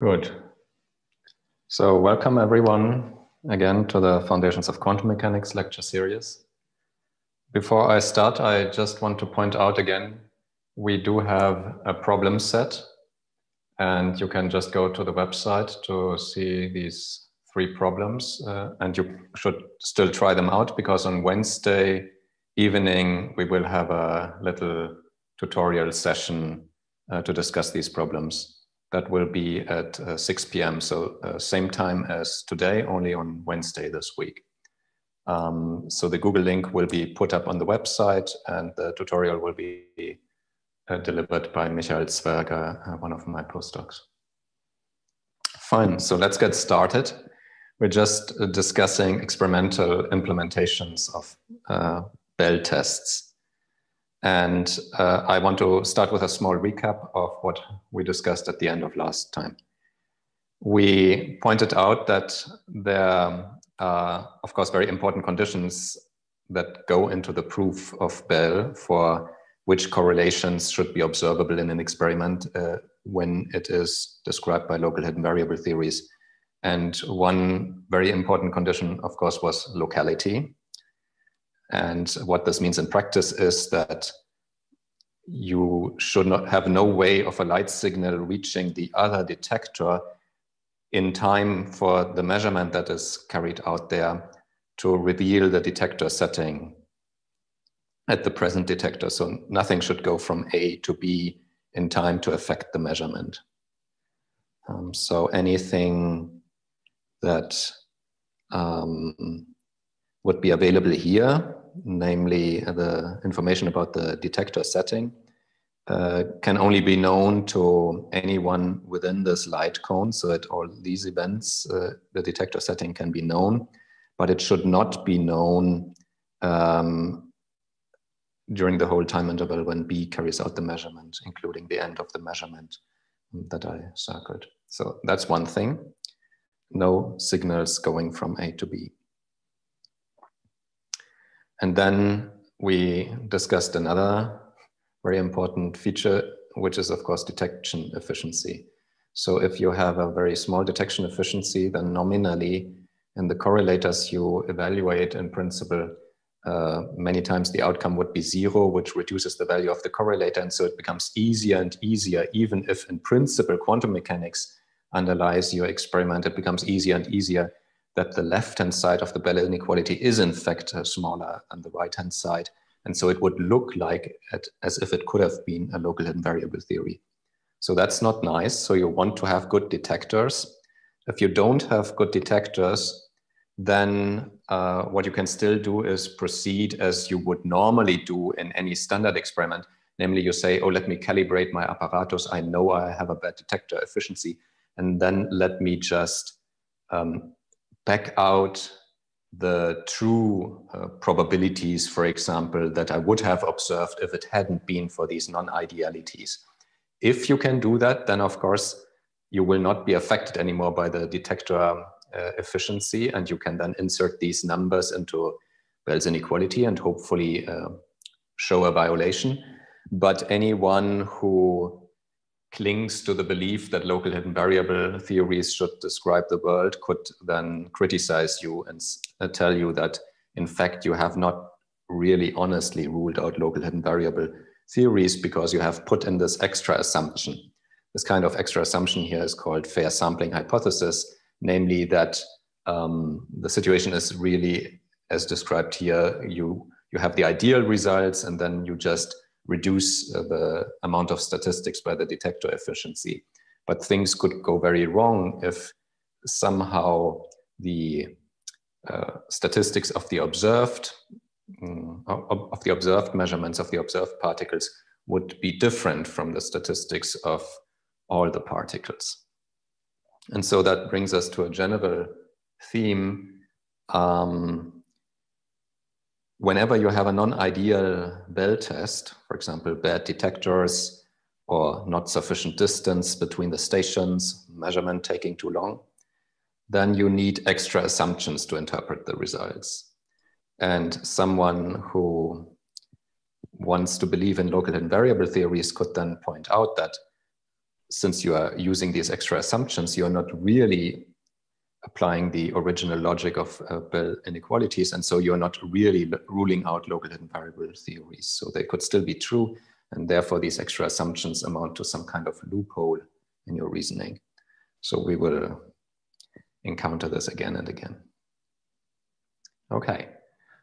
Good. So, welcome everyone again to the Foundations of Quantum Mechanics lecture series. Before I start, I just want to point out again we do have a problem set, and you can just go to the website to see these three problems, uh, and you should still try them out because on Wednesday evening we will have a little tutorial session uh, to discuss these problems that will be at uh, 6 p.m. So uh, same time as today, only on Wednesday this week. Um, so the Google link will be put up on the website and the tutorial will be uh, delivered by Michael Zwerger, uh, one of my postdocs. Fine, so let's get started. We're just uh, discussing experimental implementations of uh, Bell tests. And uh, I want to start with a small recap of what we discussed at the end of last time. We pointed out that there are, of course, very important conditions that go into the proof of Bell for which correlations should be observable in an experiment uh, when it is described by local hidden variable theories. And one very important condition, of course, was locality. And what this means in practice is that you should not have no way of a light signal reaching the other detector in time for the measurement that is carried out there to reveal the detector setting at the present detector. So nothing should go from A to B in time to affect the measurement. Um, so anything that um, would be available here namely the information about the detector setting, uh, can only be known to anyone within this light cone. So at all these events, uh, the detector setting can be known, but it should not be known um, during the whole time interval when B carries out the measurement, including the end of the measurement that I circled. So that's one thing. No signals going from A to B. And then we discussed another very important feature, which is, of course, detection efficiency. So if you have a very small detection efficiency, then nominally in the correlators you evaluate in principle, uh, many times the outcome would be zero, which reduces the value of the correlator. And so it becomes easier and easier, even if in principle quantum mechanics underlies your experiment, it becomes easier and easier that the left-hand side of the Bell inequality is in fact uh, smaller than the right-hand side. And so it would look like as if it could have been a local hidden variable theory. So that's not nice. So you want to have good detectors. If you don't have good detectors, then uh, what you can still do is proceed as you would normally do in any standard experiment. Namely, you say, oh, let me calibrate my apparatus. I know I have a bad detector efficiency. And then let me just um, back out the true uh, probabilities, for example, that I would have observed if it hadn't been for these non-idealities. If you can do that, then of course you will not be affected anymore by the detector uh, efficiency, and you can then insert these numbers into Bell's inequality and hopefully uh, show a violation. But anyone who clings to the belief that local hidden variable theories should describe the world could then criticize you and uh, tell you that in fact you have not really honestly ruled out local hidden variable theories because you have put in this extra assumption. This kind of extra assumption here is called fair sampling hypothesis, namely that um, the situation is really as described here. You, you have the ideal results and then you just reduce uh, the amount of statistics by the detector efficiency. But things could go very wrong if somehow the uh, statistics of the observed um, of the observed measurements of the observed particles would be different from the statistics of all the particles. And so that brings us to a general theme um, whenever you have a non-ideal Bell test, for example, bad detectors or not sufficient distance between the stations, measurement taking too long, then you need extra assumptions to interpret the results. And someone who wants to believe in local hidden variable theories could then point out that since you are using these extra assumptions, you're not really applying the original logic of uh, Bell inequalities. And so you're not really ruling out local hidden variable theories. So they could still be true. And therefore, these extra assumptions amount to some kind of loophole in your reasoning. So we will encounter this again and again. Okay,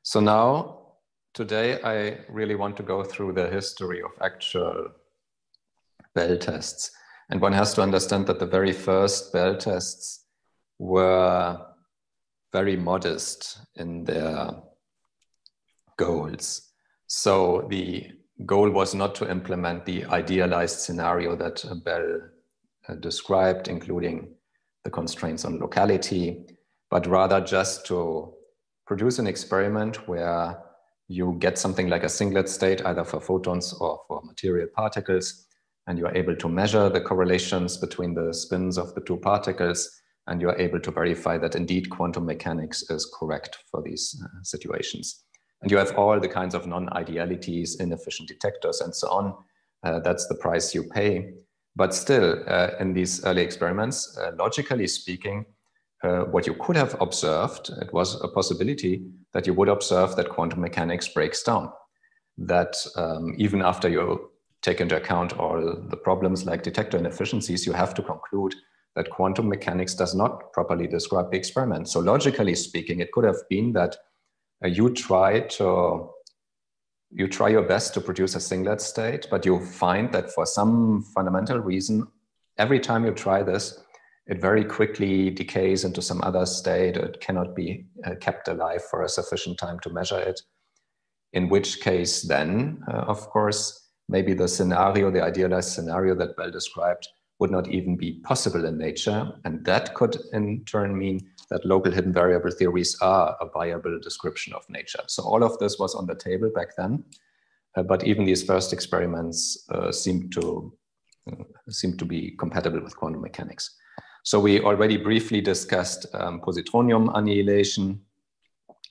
so now today I really want to go through the history of actual Bell tests. And one has to understand that the very first Bell tests were very modest in their goals. So the goal was not to implement the idealized scenario that Bell uh, described, including the constraints on locality, but rather just to produce an experiment where you get something like a singlet state, either for photons or for material particles, and you are able to measure the correlations between the spins of the two particles and you are able to verify that indeed quantum mechanics is correct for these uh, situations. And you have all the kinds of non-idealities, inefficient detectors, and so on. Uh, that's the price you pay. But still, uh, in these early experiments, uh, logically speaking, uh, what you could have observed, it was a possibility that you would observe that quantum mechanics breaks down. That um, even after you take into account all the problems like detector inefficiencies, you have to conclude that quantum mechanics does not properly describe the experiment. So logically speaking, it could have been that uh, you try to you try your best to produce a singlet state, but you find that for some fundamental reason, every time you try this, it very quickly decays into some other state. It cannot be uh, kept alive for a sufficient time to measure it. In which case, then, uh, of course, maybe the scenario, the idealized scenario that Bell described, would not even be possible in nature. And that could in turn mean that local hidden variable theories are a viable description of nature. So all of this was on the table back then. Uh, but even these first experiments uh, seem to uh, seem to be compatible with quantum mechanics. So we already briefly discussed um, positronium annihilation.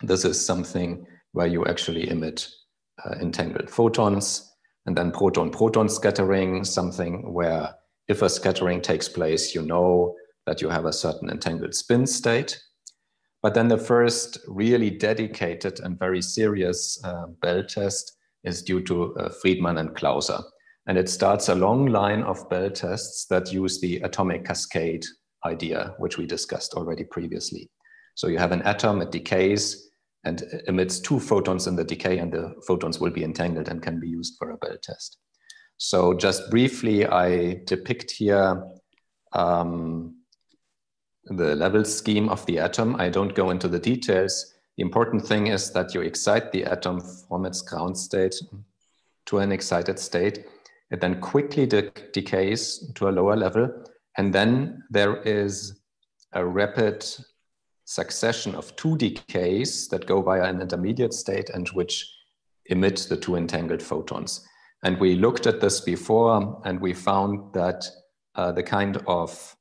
This is something where you actually emit uh, entangled photons, and then proton-proton scattering, something where if a scattering takes place, you know that you have a certain entangled spin state. But then the first really dedicated and very serious uh, Bell test is due to uh, Freedman and Clauser. And it starts a long line of Bell tests that use the atomic cascade idea, which we discussed already previously. So you have an atom, it decays and emits two photons in the decay, and the photons will be entangled and can be used for a Bell test. So just briefly, I depict here um, the level scheme of the atom. I don't go into the details. The important thing is that you excite the atom from its ground state to an excited state. It then quickly de decays to a lower level. And then there is a rapid succession of two decays that go via an intermediate state and which emit the two entangled photons. And we looked at this before and we found that uh, the kind of,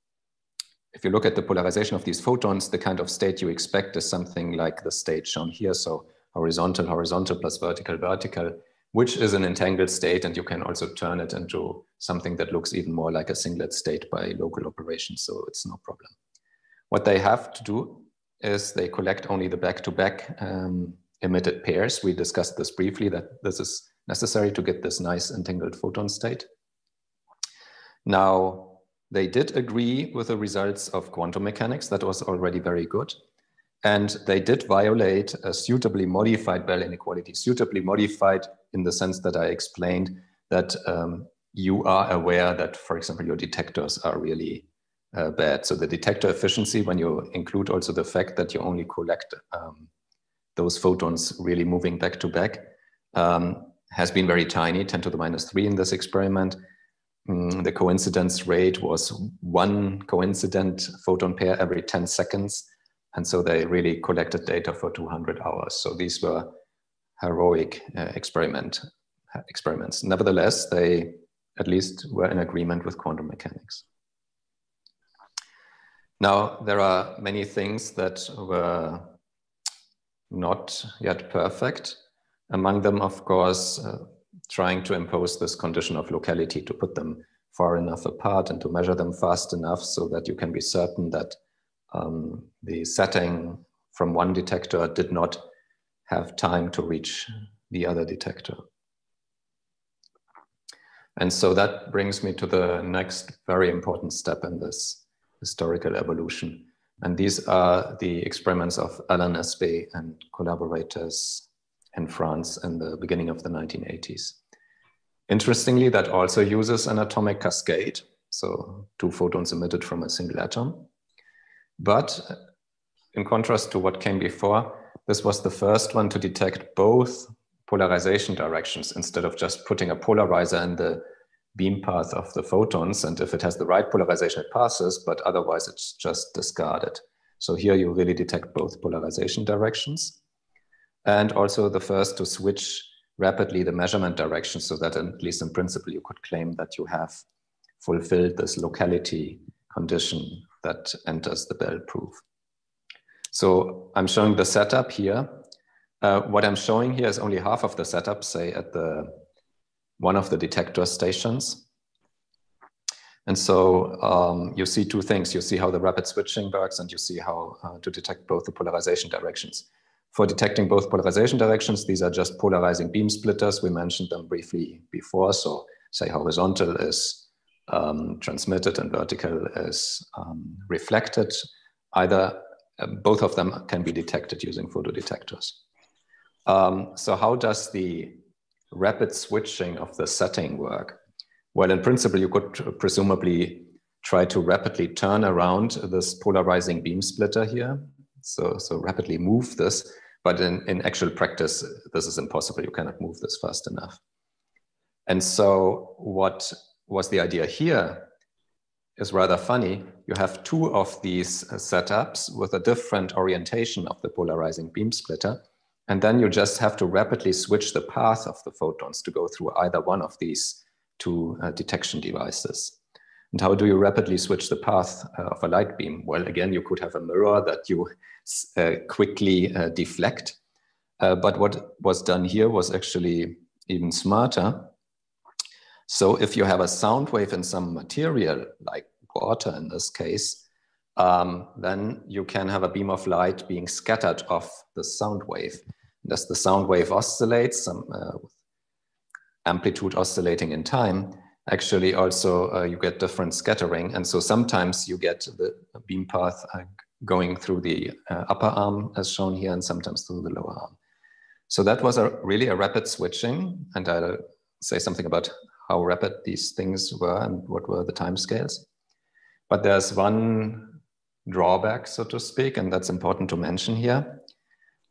if you look at the polarization of these photons, the kind of state you expect is something like the state shown here. So horizontal, horizontal plus vertical, vertical, which is an entangled state. And you can also turn it into something that looks even more like a singlet state by local operations. So it's no problem. What they have to do is they collect only the back-to-back -back, um, emitted pairs. We discussed this briefly, that this is necessary to get this nice entangled photon state. Now, they did agree with the results of quantum mechanics. That was already very good. And they did violate a suitably modified Bell inequality, suitably modified in the sense that I explained that um, you are aware that, for example, your detectors are really uh, bad. So the detector efficiency, when you include also the fact that you only collect um, those photons really moving back to back, um, has been very tiny, 10 to the minus 3 in this experiment. Mm, the coincidence rate was one coincident photon pair every 10 seconds. And so they really collected data for 200 hours. So these were heroic uh, experiment, experiments. Nevertheless, they at least were in agreement with quantum mechanics. Now, there are many things that were not yet perfect. Among them, of course, uh, trying to impose this condition of locality to put them far enough apart and to measure them fast enough so that you can be certain that um, the setting from one detector did not have time to reach the other detector. And so that brings me to the next very important step in this historical evolution. And these are the experiments of Alan Aspect and collaborators in France in the beginning of the 1980s. Interestingly, that also uses an atomic cascade, so two photons emitted from a single atom. But in contrast to what came before, this was the first one to detect both polarization directions instead of just putting a polarizer in the beam path of the photons. And if it has the right polarization, it passes, but otherwise it's just discarded. So here you really detect both polarization directions. And also the first to switch rapidly the measurement direction so that at least in principle you could claim that you have fulfilled this locality condition that enters the Bell proof. So I'm showing the setup here. Uh, what I'm showing here is only half of the setup, say at the one of the detector stations. And so um, you see two things. You see how the rapid switching works and you see how uh, to detect both the polarization directions. For detecting both polarization directions, these are just polarizing beam splitters. We mentioned them briefly before. So say horizontal is um, transmitted and vertical is um, reflected. Either uh, both of them can be detected using photodetectors. Um, so how does the rapid switching of the setting work? Well, in principle, you could presumably try to rapidly turn around this polarizing beam splitter here. So, so rapidly move this but in, in actual practice, this is impossible. You cannot move this fast enough. And so what was the idea here is rather funny. You have two of these setups with a different orientation of the polarizing beam splitter. And then you just have to rapidly switch the path of the photons to go through either one of these two uh, detection devices. And how do you rapidly switch the path uh, of a light beam? Well, again, you could have a mirror that you uh, quickly uh, deflect. Uh, but what was done here was actually even smarter. So if you have a sound wave in some material, like water in this case, um, then you can have a beam of light being scattered off the sound wave. And as the sound wave oscillates, some uh, amplitude oscillating in time, actually also uh, you get different scattering. And so sometimes you get the beam path uh, going through the uh, upper arm as shown here and sometimes through the lower arm. So that was a really a rapid switching. And I'll say something about how rapid these things were and what were the time scales. But there's one drawback, so to speak, and that's important to mention here.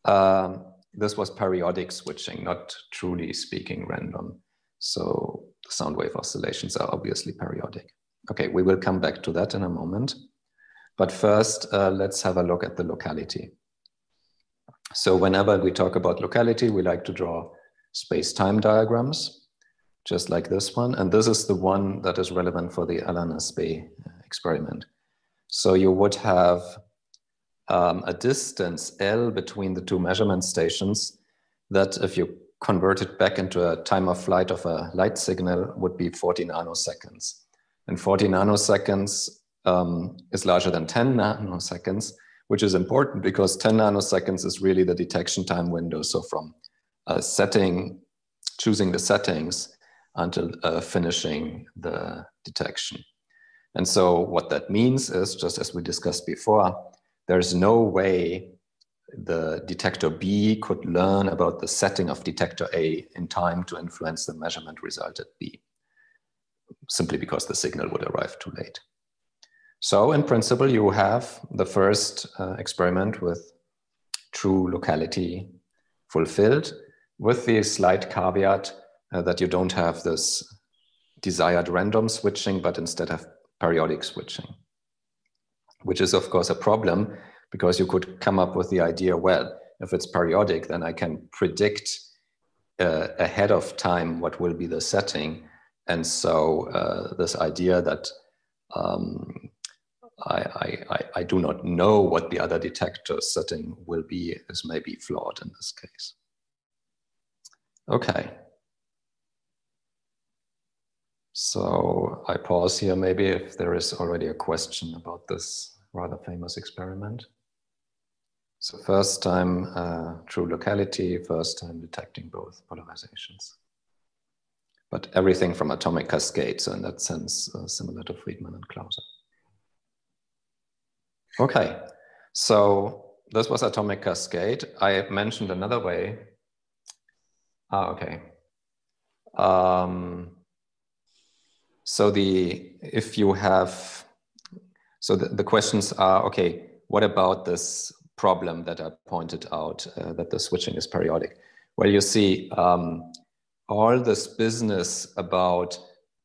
Um, this was periodic switching, not truly speaking random. So sound wave oscillations are obviously periodic. Okay, we will come back to that in a moment. But first, uh, let's have a look at the locality. So whenever we talk about locality, we like to draw space-time diagrams, just like this one. And this is the one that is relevant for the Alain Aspect experiment. So you would have um, a distance L between the two measurement stations that if you convert it back into a time of flight of a light signal would be 40 nanoseconds. And 40 nanoseconds um, is larger than 10 nanoseconds, which is important because 10 nanoseconds is really the detection time window. So from setting, choosing the settings until uh, finishing the detection. And so what that means is, just as we discussed before, there's no way the detector B could learn about the setting of detector A in time to influence the measurement result at B, simply because the signal would arrive too late. So in principle, you have the first uh, experiment with true locality fulfilled with the slight caveat uh, that you don't have this desired random switching, but instead have periodic switching, which is of course a problem because you could come up with the idea, well, if it's periodic, then I can predict uh, ahead of time what will be the setting. And so uh, this idea that um, I, I, I do not know what the other detector setting will be is maybe flawed in this case. Okay. So So I pause here maybe if there is already a question about this rather famous experiment. So first time uh, true locality, first time detecting both polarizations. But everything from atomic cascade, so in that sense, uh, similar to Freedman and Clauser. Okay, so this was atomic cascade. I mentioned another way. Ah, okay. Um, so the if you have so the, the questions are okay what about this problem that i pointed out uh, that the switching is periodic. Well you see um, all this business about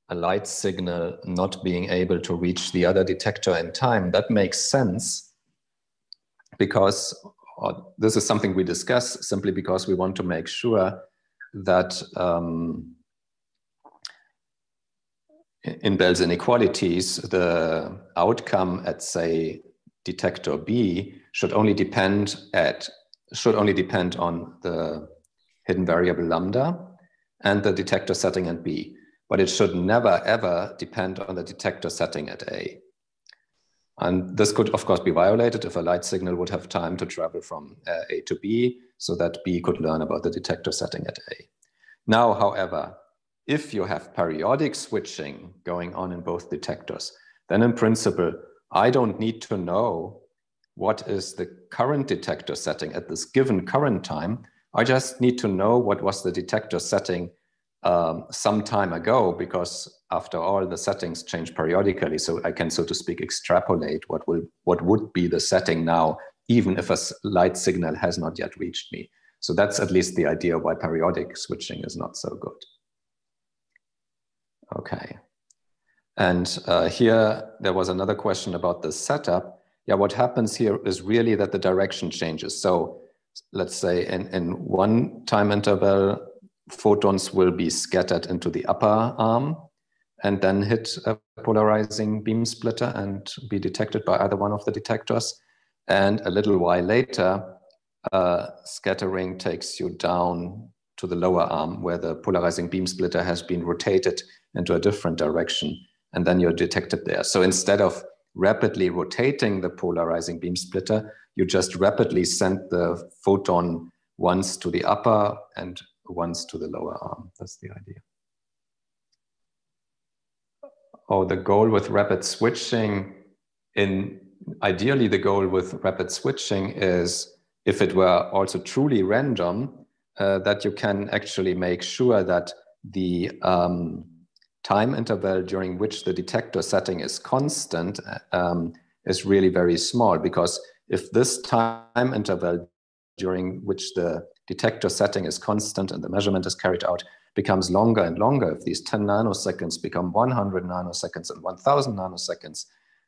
a light signal not being able to reach the other detector in time that makes sense because uh, this is something we discuss simply because we want to make sure that um, in Bell's inequalities, the outcome at say detector B should only depend at should only depend on the hidden variable lambda and the detector setting at B, but it should never ever depend on the detector setting at A. And this could, of course, be violated if a light signal would have time to travel from uh, A to B so that B could learn about the detector setting at A. Now, however, if you have periodic switching going on in both detectors, then in principle, I don't need to know what is the current detector setting at this given current time. I just need to know what was the detector setting um, some time ago, because after all, the settings change periodically. So I can, so to speak, extrapolate what will what would be the setting now, even if a light signal has not yet reached me. So that's at least the idea why periodic switching is not so good. Okay. And uh, here there was another question about the setup. Yeah, what happens here is really that the direction changes. So let's say in, in one time interval, photons will be scattered into the upper arm and then hit a polarizing beam splitter and be detected by either one of the detectors. And a little while later, uh, scattering takes you down to the lower arm where the polarizing beam splitter has been rotated into a different direction, and then you're detected there. So instead of rapidly rotating the polarizing beam splitter, you just rapidly send the photon once to the upper and once to the lower arm. That's the idea. Oh, the goal with rapid switching in ideally the goal with rapid switching is if it were also truly random, uh, that you can actually make sure that the um, time interval during which the detector setting is constant um, is really very small because if this time interval during which the detector setting is constant and the measurement is carried out becomes longer and longer, if these 10 nanoseconds become 100 nanoseconds and 1000 nanoseconds,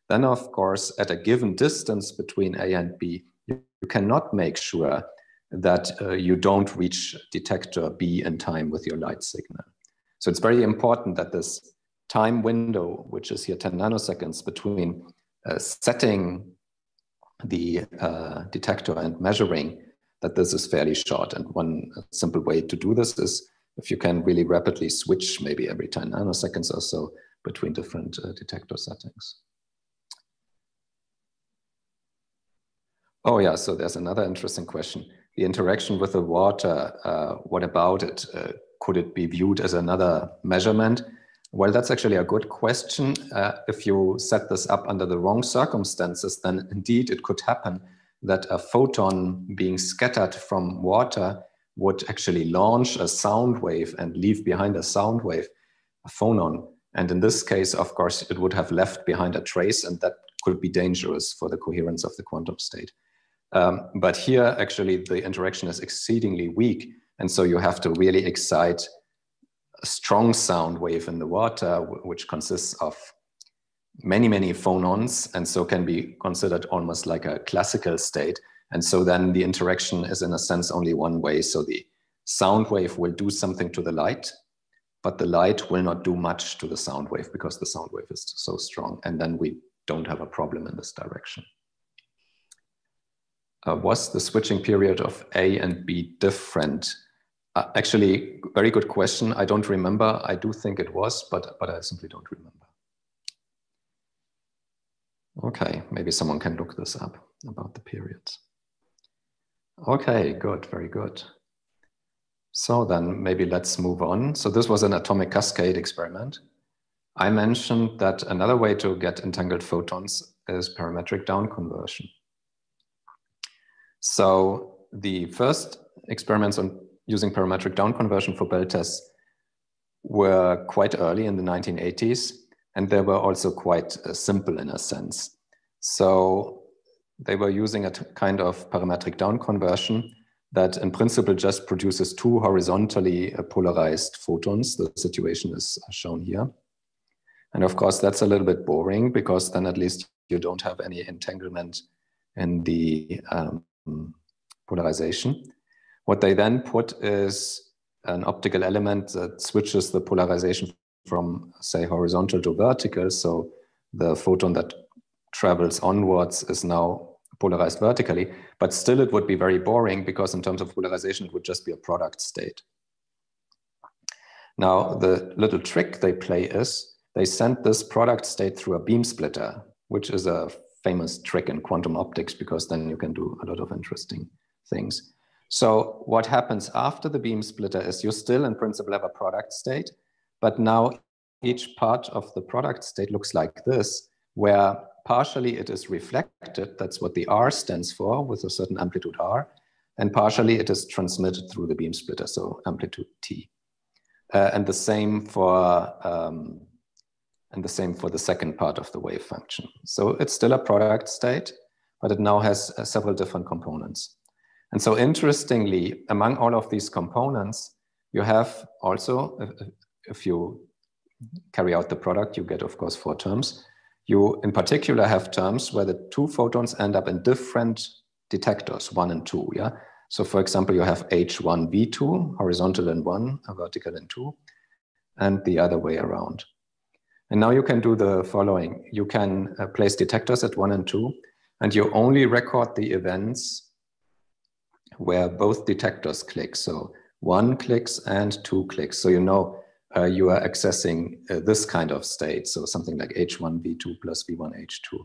then of course at a given distance between A and B, you, cannot make sure that uh, you don't reach detector B in time with your light signal. So it's very important that this time window, which is here 10 nanoseconds between uh, setting the uh, detector and measuring, that this is fairly short. And one simple way to do this is if you can really rapidly switch maybe every 10 nanoseconds or so between different uh, detector settings. Oh yeah, so there's another interesting question. The interaction with the water, uh, what about it? Uh, could it be viewed as another measurement? Well, that's actually a good question. Uh, if you set this up under the wrong circumstances, then indeed it could happen that a photon being scattered from water would actually launch a sound wave and leave behind a sound wave, a phonon. And in this case, of course, it would have left behind a trace, and that could be dangerous for the coherence of the quantum state. Um, but here, actually, the interaction is exceedingly weak. And so you have to really excite a strong sound wave in the water, which consists of many, many phonons, and so can be considered almost like a classical state. And so then the interaction is, in a sense, only one way. So the sound wave will do something to the light, but the light will not do much to the sound wave because the sound wave is so strong. And then we don't have a problem in this direction uh, was the switching period of A and B different? Uh, actually, very good question. I don't remember. I do think it was, but but I simply don't remember. Okay, maybe someone can look this up about the periods. Okay, good, very good. So then maybe let's move on. So this was an atomic cascade experiment. I mentioned that another way to get entangled photons is parametric down conversion. So the first experiments on using parametric down conversion for bell tests were quite early in the 1980s, and they were also quite uh, simple in a sense. So they were using a kind of parametric down conversion that in principle just produces two horizontally uh, polarized photons. The situation is shown here. And of course, that's a little bit boring because then at least you don't have any entanglement in the um, polarization. What they then put is an optical element that switches the polarization from, say, horizontal to vertical. So the photon that travels onwards is now polarized vertically, but still it would be very boring because in terms of polarization, it would just be a product state. Now, the little trick they play is they send this product state through a beam splitter, which is a famous trick in quantum optics because then you can do a lot of interesting things. So what happens after the beam splitter is you still in principle have a product state, but now each part of the product state looks like this, where partially it is reflected, that's what the R stands for with a certain amplitude R, and partially it is transmitted through the beam splitter, so amplitude T. Uh, and the same for um, and the same for the second part of the wave function. So it's still a product state, but it now has uh, several different components. And so interestingly, among all of these components, you have also, if, you carry out the product, you get, of course, four terms. You, in particular, have terms where the two photons end up in different detectors, one and two, yeah? So for example, you have H1, V2, horizontal in one, vertical in two, and the other way around. And now you can do the following. You can uh, place detectors at one and two, and you only record the events where both detectors click. So one clicks and two clicks. So you know uh, you are accessing uh, this kind of state. So something like H1, V2 plus V1, H2.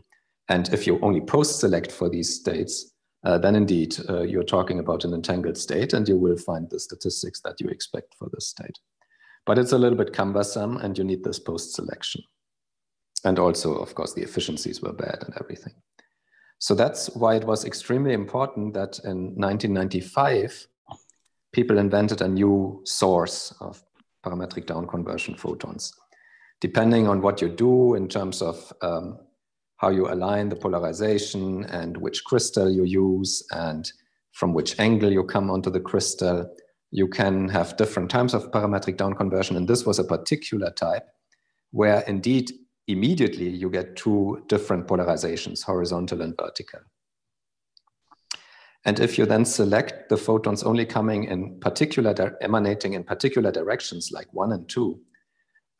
And if you only post select for these states, uh, then indeed uh, you're talking about an entangled state and you will find the statistics that you expect for this state. But it's a little bit cumbersome and you need this post selection. And also, of course, the efficiencies were bad and everything. So that's why it was extremely important that in 1995, people invented a new source of parametric down conversion photons. Depending on what you do in terms of um, how you align the polarization and which crystal you use and from which angle you come onto the crystal, you can have different types of parametric down conversion. And this was a particular type where indeed immediately you get two different polarizations, horizontal and vertical. And if you then select the photons only coming in particular, emanating in particular directions like one and two,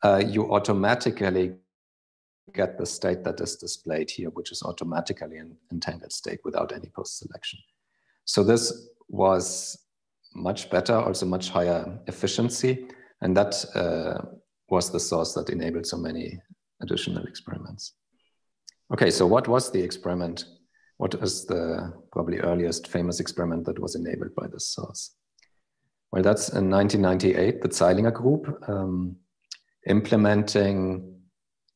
uh, you automatically get the state that is displayed here, which is automatically an entangled state without any post-selection. So this was much better, also much higher efficiency. And that uh, was the source that enabled so many additional experiments. Okay, so what was the experiment? What is the probably earliest famous experiment that was enabled by this source? Well, that's in 1998, the Zeilinger group um, implementing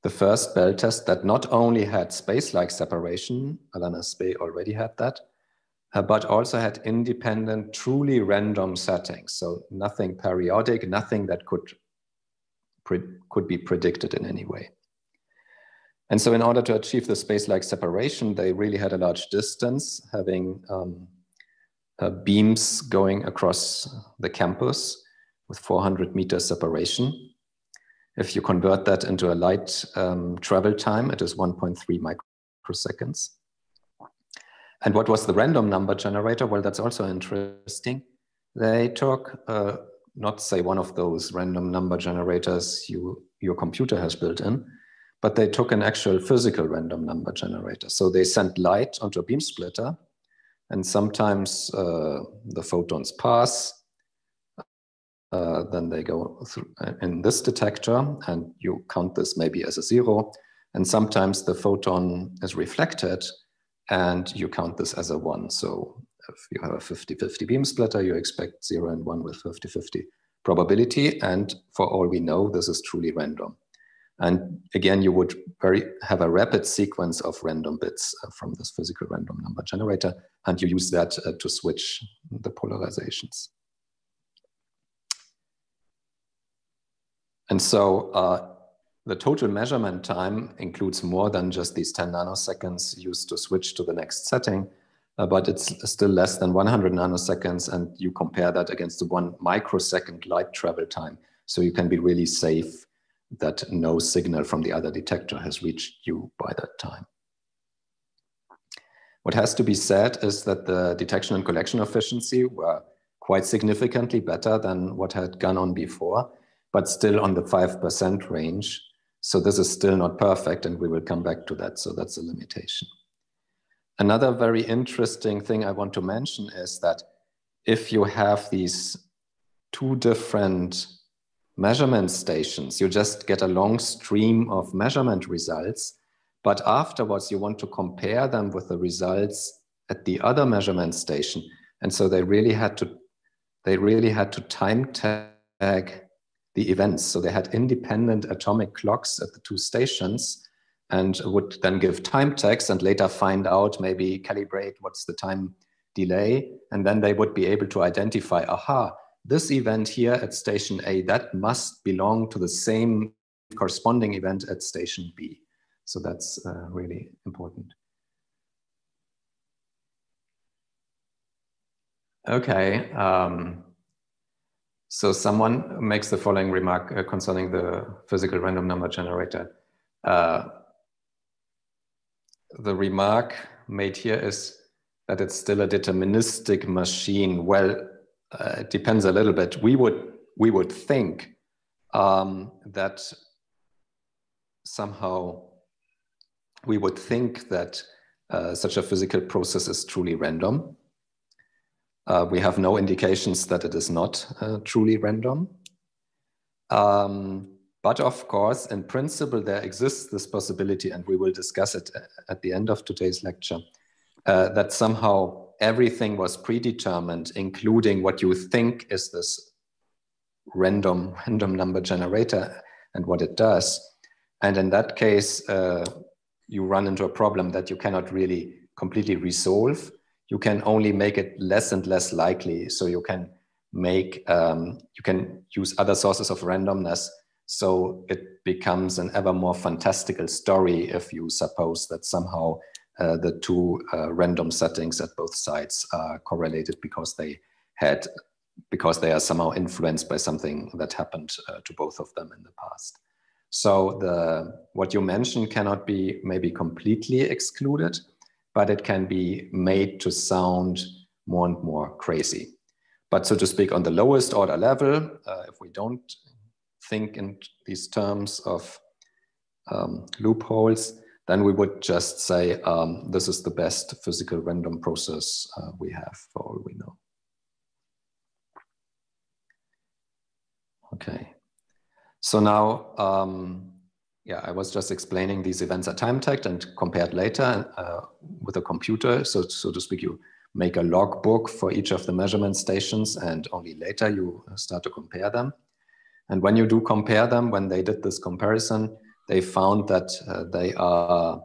the first Bell test that not only had space-like separation, Alain Aspect already had that, uh, but also had independent, truly random settings. So nothing periodic, nothing that could, could be predicted in any way. And so in order to achieve the space-like separation, they really had a large distance, having um, uh, beams going across the campus with 400 meters separation. If you convert that into a light um, travel time, it is 1.3 microseconds. And what was the random number generator? Well, that's also interesting. They took uh, not say one of those random number generators you, your computer has built in, but they took an actual physical random number generator. So they sent light onto a beam splitter, and sometimes uh, the photons pass. Uh, then they go through uh, in this detector, and you count this maybe as a zero. And sometimes the photon is reflected and you count this as a one. So if you have a 50-50 beam splitter, you expect zero and one with 50-50 probability. And for all we know, this is truly random. And again, you would very have a rapid sequence of random bits uh, from this physical random number generator, and you use that uh, to switch the polarizations. And so uh, the total measurement time includes more than just these 10 nanoseconds used to switch to the next setting, uh, but it's still less than 100 nanoseconds. And you compare that against the one microsecond light travel time. So you can be really safe that no signal from the other detector has reached you by that time. What has to be said is that the detection and collection efficiency were quite significantly better than what had gone on before, but still on the 5% range. So this is still not perfect, and we will come back to that. So that's a limitation. Another very interesting thing I want to mention is that if you have these two different measurement stations. You just get a long stream of measurement results, but afterwards you want to compare them with the results at the other measurement station. And so they really had to they really had to time tag the events. So they had independent atomic clocks at the two stations and would then give time tags and later find out, maybe calibrate what's the time delay. And then they would be able to identify, aha, this event here at station A, that must belong to the same corresponding event at station B. So that's uh, really important. Okay. Um, so someone makes the following remark uh, concerning the physical random number generator. Uh, the remark made here is that it's still a deterministic machine. Well, uh, it depends a little bit. We would we would think um, that somehow we would think that uh, such a physical process is truly random. Uh, we have no indications that it is not uh, truly random. Um, but of course, in principle, there exists this possibility, and we will discuss it at the end of today's lecture, uh, that somehow everything was predetermined, including what you think is this random random number generator and what it does. And in that case, uh, you run into a problem that you cannot really completely resolve. You can only make it less and less likely. So you can make um, you can use other sources of randomness. So it becomes an ever more fantastical story if you suppose that somehow the two uh, random settings at both sides are correlated because they had because they are somehow influenced by something that happened uh, to both of them in the past. So the what you mentioned cannot be maybe completely excluded, but it can be made to sound more and more crazy. But so to speak, on the lowest order level, uh, if we don't think in these terms of um, loopholes, then we would just say um, this is the best physical random process uh, we have for all we know. Okay, so now, um, yeah, I was just explaining these events are time tagged and compared later uh, with a computer. So, so to speak, you make a logbook for each of the measurement stations and only later you start to compare them. And when you do compare them, when they did this comparison, they found that uh, they are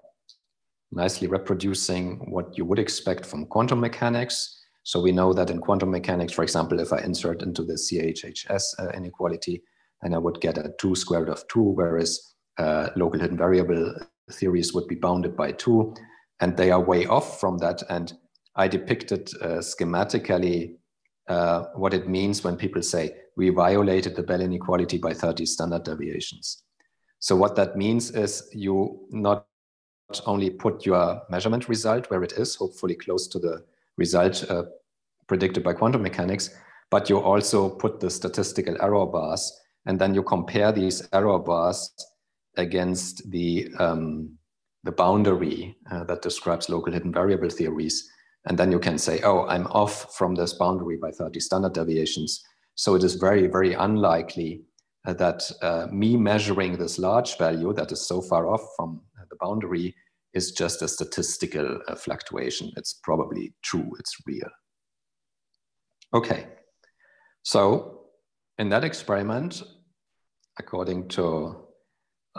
nicely reproducing what you would expect from quantum mechanics. So we know that in quantum mechanics, for example, if I insert into the CHSH uh, inequality, then I would get a 2 square root of 2, whereas uh, local hidden variable theories would be bounded by 2. And they are way off from that. And I depicted uh, schematically uh, what it means when people say, we violated the Bell inequality by 30 standard deviations. So what that means is you not only put your measurement result where it is, hopefully close to the result uh, predicted by quantum mechanics, but you also put the statistical error bars, and then you compare these error bars against the um, the boundary uh, that describes local hidden variable theories. And then you can say, oh, I'm off from this boundary by 30 standard deviations. So it is very, very unlikely that uh, me measuring this large value that is so far off from uh, the boundary is just a statistical uh, fluctuation. It's probably true, it's real. Okay, so in that experiment, according to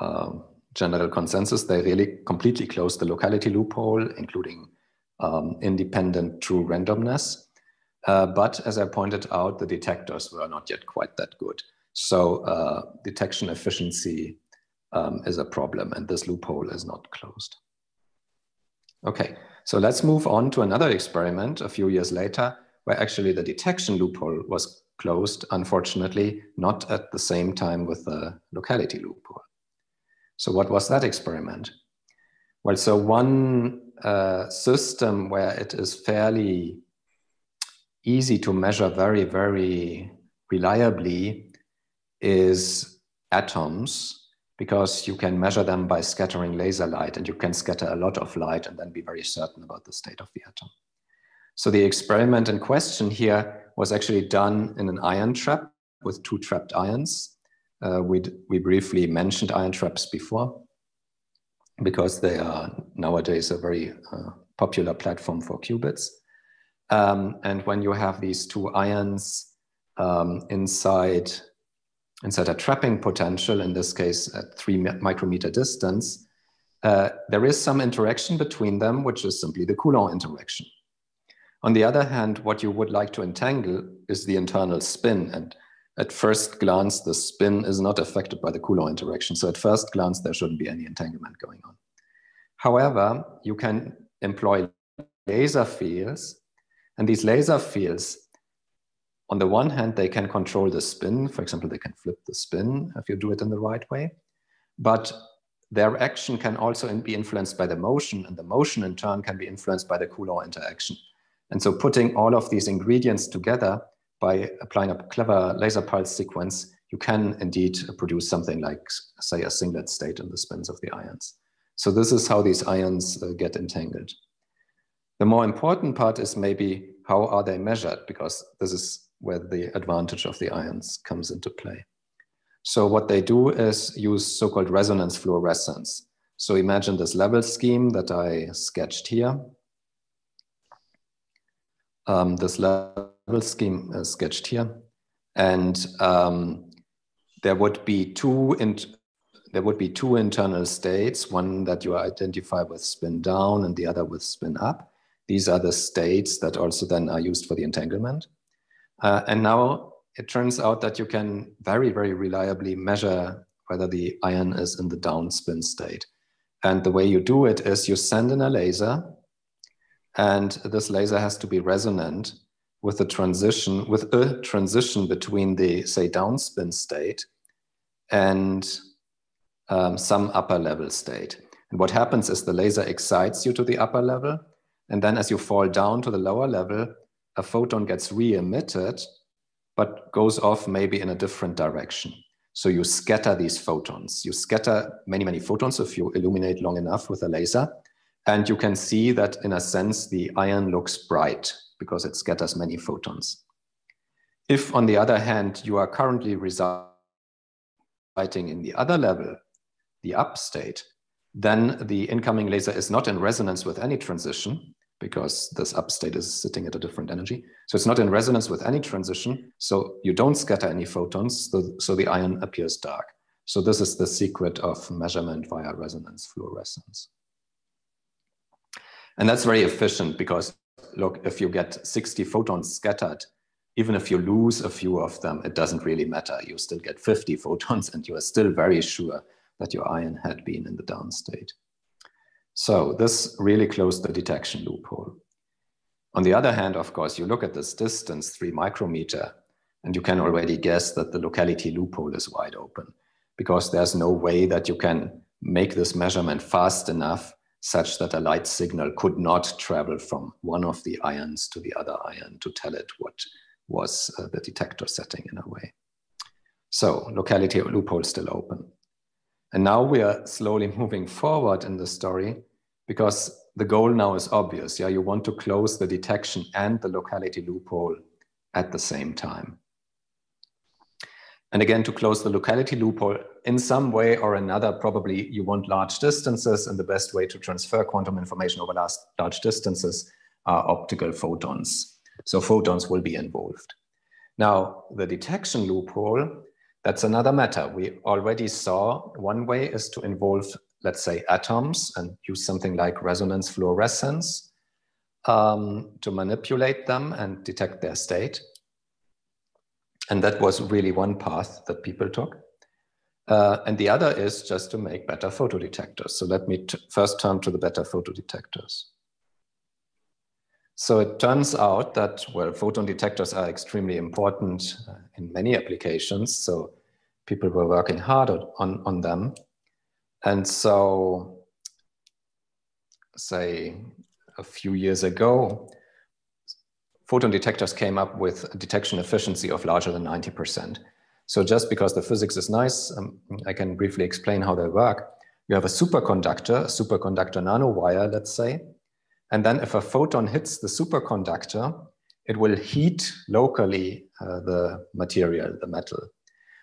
um, general consensus, they really completely closed the locality loophole, including um, independent true randomness. Uh, but as I pointed out, the detectors were not yet quite that good. So uh, detection efficiency um, is a problem and this loophole is not closed. Okay, so let's move on to another experiment a few years later where actually the detection loophole was closed, unfortunately, not at the same time with the locality loophole. So what was that experiment? Well, so one uh, system where it is fairly easy to measure very, very reliably is atoms because you can measure them by scattering laser light and you can scatter a lot of light and then be very certain about the state of the atom. So the experiment in question here was actually done in an ion trap with two trapped ions. Uh, we we briefly mentioned ion traps before because they are nowadays a very uh, popular platform for qubits. Um, and when you have these two ions um, inside, inside a trapping potential, in this case at three micrometer distance, uh, there is some interaction between them, which is simply the Coulomb interaction. On the other hand, what you would like to entangle is the internal spin. And at first glance, the spin is not affected by the Coulomb interaction. So at first glance, there shouldn't be any entanglement going on. However, you can employ laser fields and these laser fields, on the one hand, they can control the spin. For example, they can flip the spin if you do it in the right way. But their action can also be influenced by the motion, and the motion in turn can be influenced by the Coulomb interaction. And so putting all of these ingredients together by applying a clever laser pulse sequence, you can indeed produce something like, say, a singlet state in the spins of the ions. So this is how these ions uh, get entangled. The more important part is maybe how are they measured, because this is where the advantage of the ions comes into play. So what they do is use so-called resonance fluorescence. So imagine this level scheme that I sketched here. Um, this level scheme is sketched here. And um, there would be two there would be two internal states, one that you identify with spin down and the other with spin up. These are the states that also then are used for the entanglement. Uh, and now it turns out that you can very, very reliably measure whether the ion is in the downspin state. And the way you do it is you send in a laser, and this laser has to be resonant with the transition, with a transition between the, say, downspin state and um, some upper level state. And what happens is the laser excites you to the upper level, and then as you fall down to the lower level, a photon gets re-emitted, but goes off maybe in a different direction. So you scatter these photons. You scatter many, many photons if you illuminate long enough with a laser. And you can see that in a sense, the ion looks bright because it scatters many photons. If on the other hand, you are currently residing in the other level, the up state, then the incoming laser is not in resonance with any transition because this up state is sitting at a different energy. So it's not in resonance with any transition. So you don't scatter any photons, so, so the ion appears dark. So this is the secret of measurement via resonance fluorescence. And that's very efficient because look, if you get 60 photons scattered, even if you lose a few of them, it doesn't really matter. You still get 50 photons and you are still very sure that your ion had been in the down state. So this really closed the detection loophole. On the other hand, of course, you look at this distance, three micrometer, and you can already guess that the locality loophole is wide open because there's no way that you can make this measurement fast enough such that a light signal could not travel from one of the ions to the other ion to tell it what was uh, the detector setting in a way. So locality loophole still open. And now we are slowly moving forward in the story because the goal now is obvious. Yeah, you want to close the detection and the locality loophole at the same time. And again, to close the locality loophole, in some way or another, probably you want large distances, and the best way to transfer quantum information over large, large distances are optical photons. So photons will be involved. Now, the detection loophole, that's another matter. We already saw one way is to involve, let's say, atoms and use something like resonance fluorescence um, to manipulate them and detect their state. And that was really one path that people took. Uh, and the other is just to make better photodetectors. So let me first turn to the better photodetectors. So it turns out that, well, photon detectors are extremely important uh, in many applications. So people were working hard on, on them. And so, say, a few years ago, photon detectors came up with a detection efficiency of larger than 90%. So just because the physics is nice, um, I can briefly explain how they work. You have a superconductor, a superconductor nanowire, let's say. And then if a photon hits the superconductor, it will heat locally uh, the material, the metal.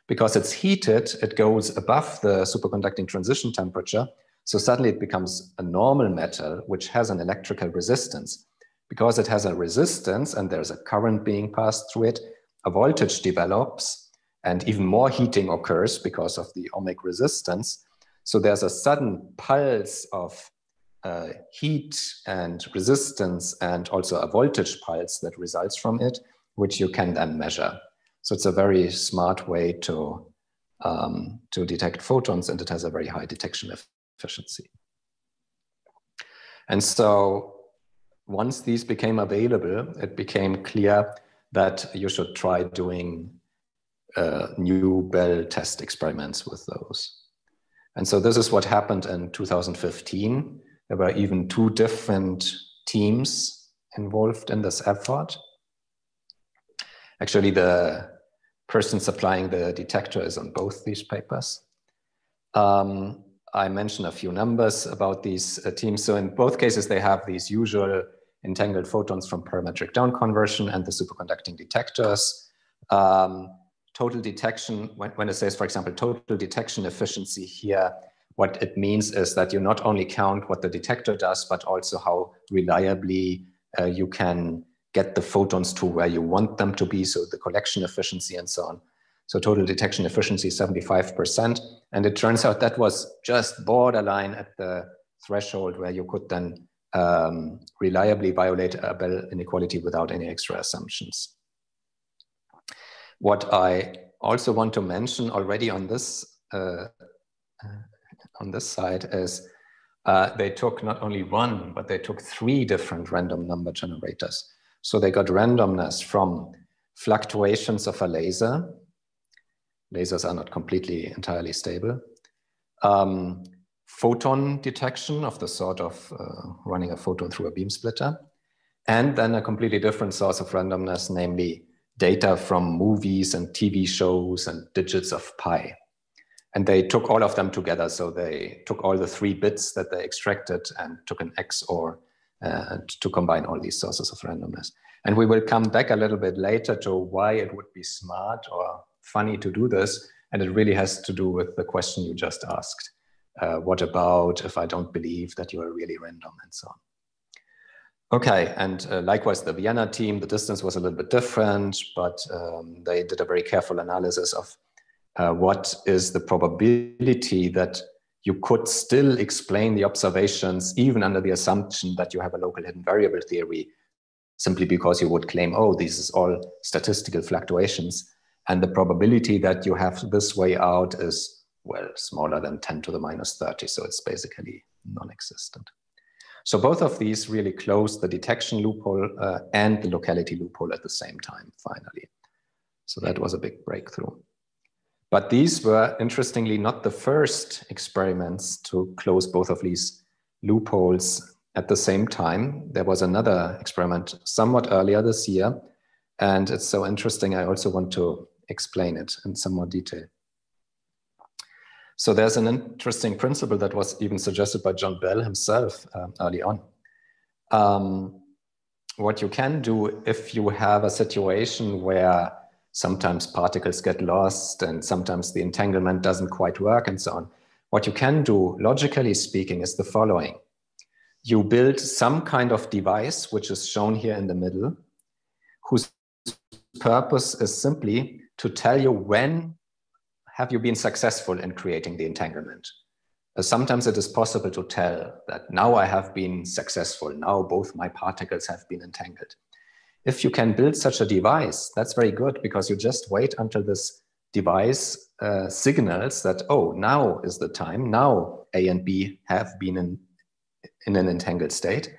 Because it's heated, it goes above the superconducting transition temperature. So suddenly it becomes a normal metal, which has an electrical resistance. Because it has a resistance and there's a current being passed through it, a voltage develops and even more heating occurs because of the ohmic resistance. So there's a sudden pulse of uh, heat and resistance and also a voltage pulse that results from it, which you can then measure. So it's a very smart way to, um, to detect photons and it has a very high detection efficiency. And so once these became available, it became clear that you should try doing uh, new Bell test experiments with those. And so this is what happened in 2015. There were even two different teams involved in this effort. Actually, the person supplying the detector is on both these papers. Um, I mentioned a few numbers about these uh, teams. So in both cases, they have these usual entangled photons from parametric down conversion and the superconducting detectors. Um, total detection, when, when it says, for example, total detection efficiency here, what it means is that you not only count what the detector does, but also how reliably uh, you can get the photons to where you want them to be, so the collection efficiency and so on. So total detection efficiency 75%. And it turns out that was just borderline at the threshold where you could then um, reliably violate a Bell inequality without any extra assumptions. What I also want to mention already on this uh, on this side is uh, they took not only one, but they took three different random number generators. So they got randomness from fluctuations of a laser. Lasers are not completely entirely stable. Um, photon detection of the sort of uh, running a photon through a beam splitter. And then a completely different source of randomness, namely data from movies and TV shows and digits of pi. And they took all of them together. So they took all the three bits that they extracted and took an XOR uh, to combine all these sources of randomness. And we will come back a little bit later to why it would be smart or funny to do this. And it really has to do with the question you just asked. Uh, what about if I don't believe that you are really random and so on? Okay, and uh, likewise, the Vienna team, the distance was a little bit different, but um, they did a very careful analysis of uh, what is the probability that you could still explain the observations even under the assumption that you have a local hidden variable theory, simply because you would claim, oh, this is all statistical fluctuations. And the probability that you have this way out is, well, smaller than 10 to the minus 30. So it's basically non existent. So both of these really close the detection loophole uh, and the locality loophole at the same time, finally. So that was a big breakthrough. But these were, interestingly, not the first experiments to close both of these loopholes at the same time. There was another experiment somewhat earlier this year, and it's so interesting, I also want to explain it in some more detail. So there's an interesting principle that was even suggested by John Bell himself uh, early on. Um, what you can do if you have a situation where sometimes particles get lost and sometimes the entanglement doesn't quite work and so on. What you can do, logically speaking, is the following. You build some kind of device, which is shown here in the middle, whose purpose is simply to tell you when have you been successful in creating the entanglement. Uh, sometimes it is possible to tell that now I have been successful, now both my particles have been entangled. If you can build such a device, that's very good because you just wait until this device uh, signals that, oh, now is the time, now A and B have been in, in an entangled state.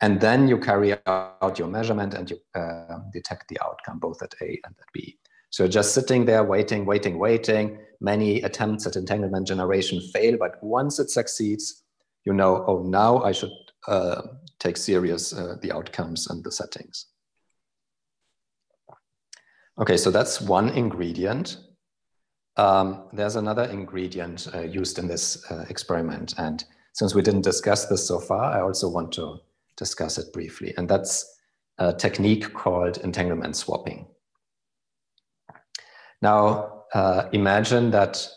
And then you carry out your measurement and you uh, detect the outcome both at A and at B. So just sitting there waiting, waiting, waiting. Many attempts at entanglement generation fail, but once it succeeds, you know, oh, now I should uh, take serious uh, the outcomes and the settings. Okay, so that's one ingredient. Um, there's another ingredient uh, used in this uh, experiment. And since we didn't discuss this so far, I also want to discuss it briefly. And that's a technique called entanglement swapping. Now, uh, imagine that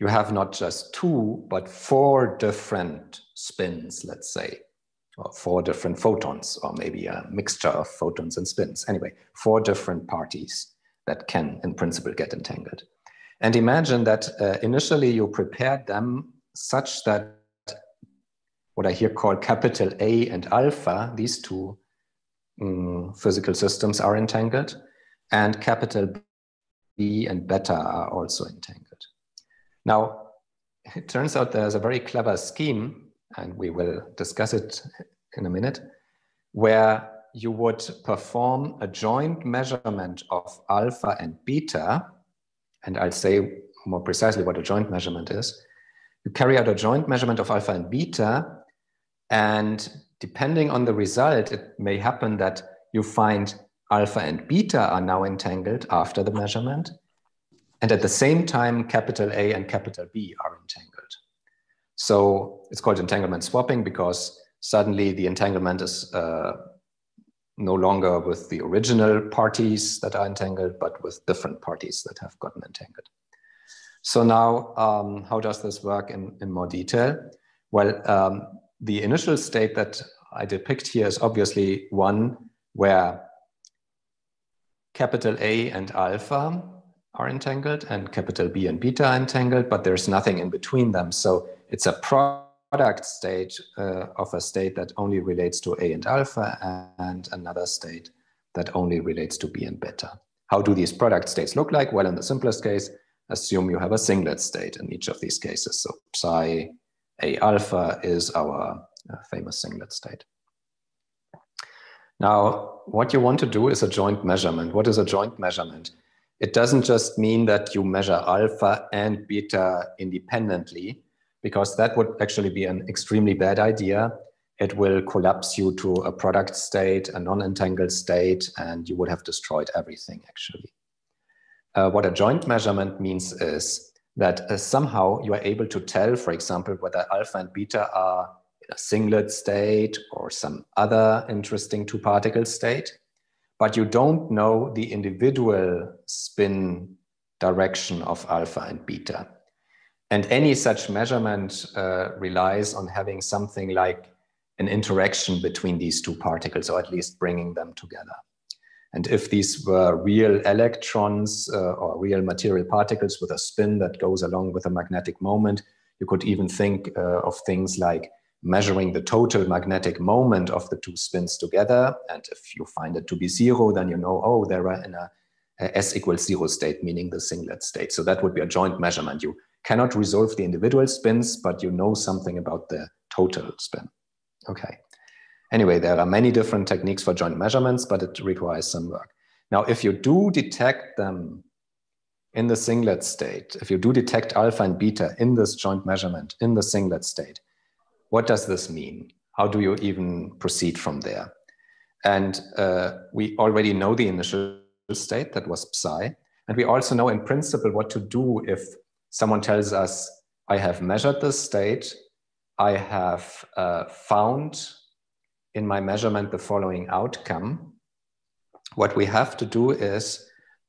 you have not just two, but four different spins, let's say, or four different photons, or maybe a mixture of photons and spins. Anyway, four different parties that can, in principle, get entangled. And imagine that uh, initially you prepared them such that what I here call capital A and alpha, these two um, physical systems are entangled, and capital B and beta are also entangled. Now, it turns out there's a very clever scheme, and we will discuss it in a minute, where you would perform a joint measurement of alpha and beta, and I'll say more precisely what a joint measurement is. You carry out a joint measurement of alpha and beta, and depending on the result, it may happen that you find alpha and beta are now entangled after the measurement. And at the same time, capital A and capital B are entangled. So it's called entanglement swapping because suddenly the entanglement is uh, no longer with the original parties that are entangled, but with different parties that have gotten entangled. So now, um, how does this work in, in more detail? Well, um, the initial state that I depict here is obviously one where capital A and alpha are entangled and capital B and beta are entangled, but there's nothing in between them. So it's a product state uh, of a state that only relates to A and alpha and another state that only relates to B and beta. How do these product states look like? Well, in the simplest case, assume you have a singlet state in each of these cases. So psi A alpha is our uh, famous singlet state. Now, what you want to do is a joint measurement. What is a joint measurement? It doesn't just mean that you measure alpha and beta independently, because that would actually be an extremely bad idea. It will collapse you to a product state, a non-entangled state, and you would have destroyed everything actually. Uh, what a joint measurement means is that uh, somehow you are able to tell, for example, whether alpha and beta are in a singlet state or some other interesting two particle state, but you don't know the individual spin direction of alpha and beta. And any such measurement uh, relies on having something like an interaction between these two particles, or at least bringing them together. And if these were real electrons uh, or real material particles with a spin that goes along with a magnetic moment, you could even think uh, of things like measuring the total magnetic moment of the two spins together. And if you find it to be zero, then you know, oh, they're in a, a S equals zero state, meaning the singlet state. So that would be a joint measurement. You cannot resolve the individual spins, but you know something about the total spin. Okay. Anyway, there are many different techniques for joint measurements, but it requires some work. Now, if you do detect them in the singlet state, if you do detect alpha and beta in this joint measurement in the singlet state, what does this mean? How do you even proceed from there? And uh, we already know the initial state that was psi. And we also know in principle what to do if someone tells us, I have measured this state, I have uh, found in my measurement the following outcome. What we have to do is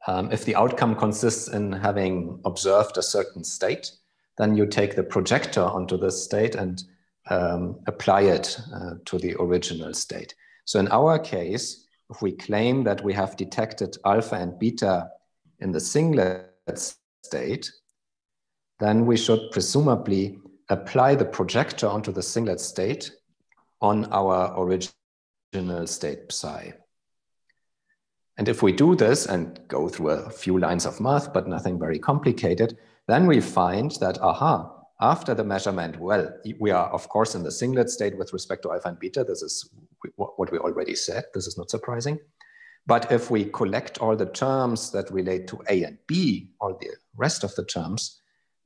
Um, if the outcome consists in having observed a certain state, then you take the projector onto this state and um, apply it uh, to the original state. So in our case, if we claim that we have detected alpha and beta in the singlet state, then we should presumably apply the projector onto the singlet state on our original state psi. And if we do this and go through a few lines of math, but nothing very complicated, then we find that, aha, after the measurement, well, we are of course in the singlet state with respect to alpha and beta. This is what we already said. This is not surprising. But if we collect all the terms that relate to A and B, all the rest of the terms,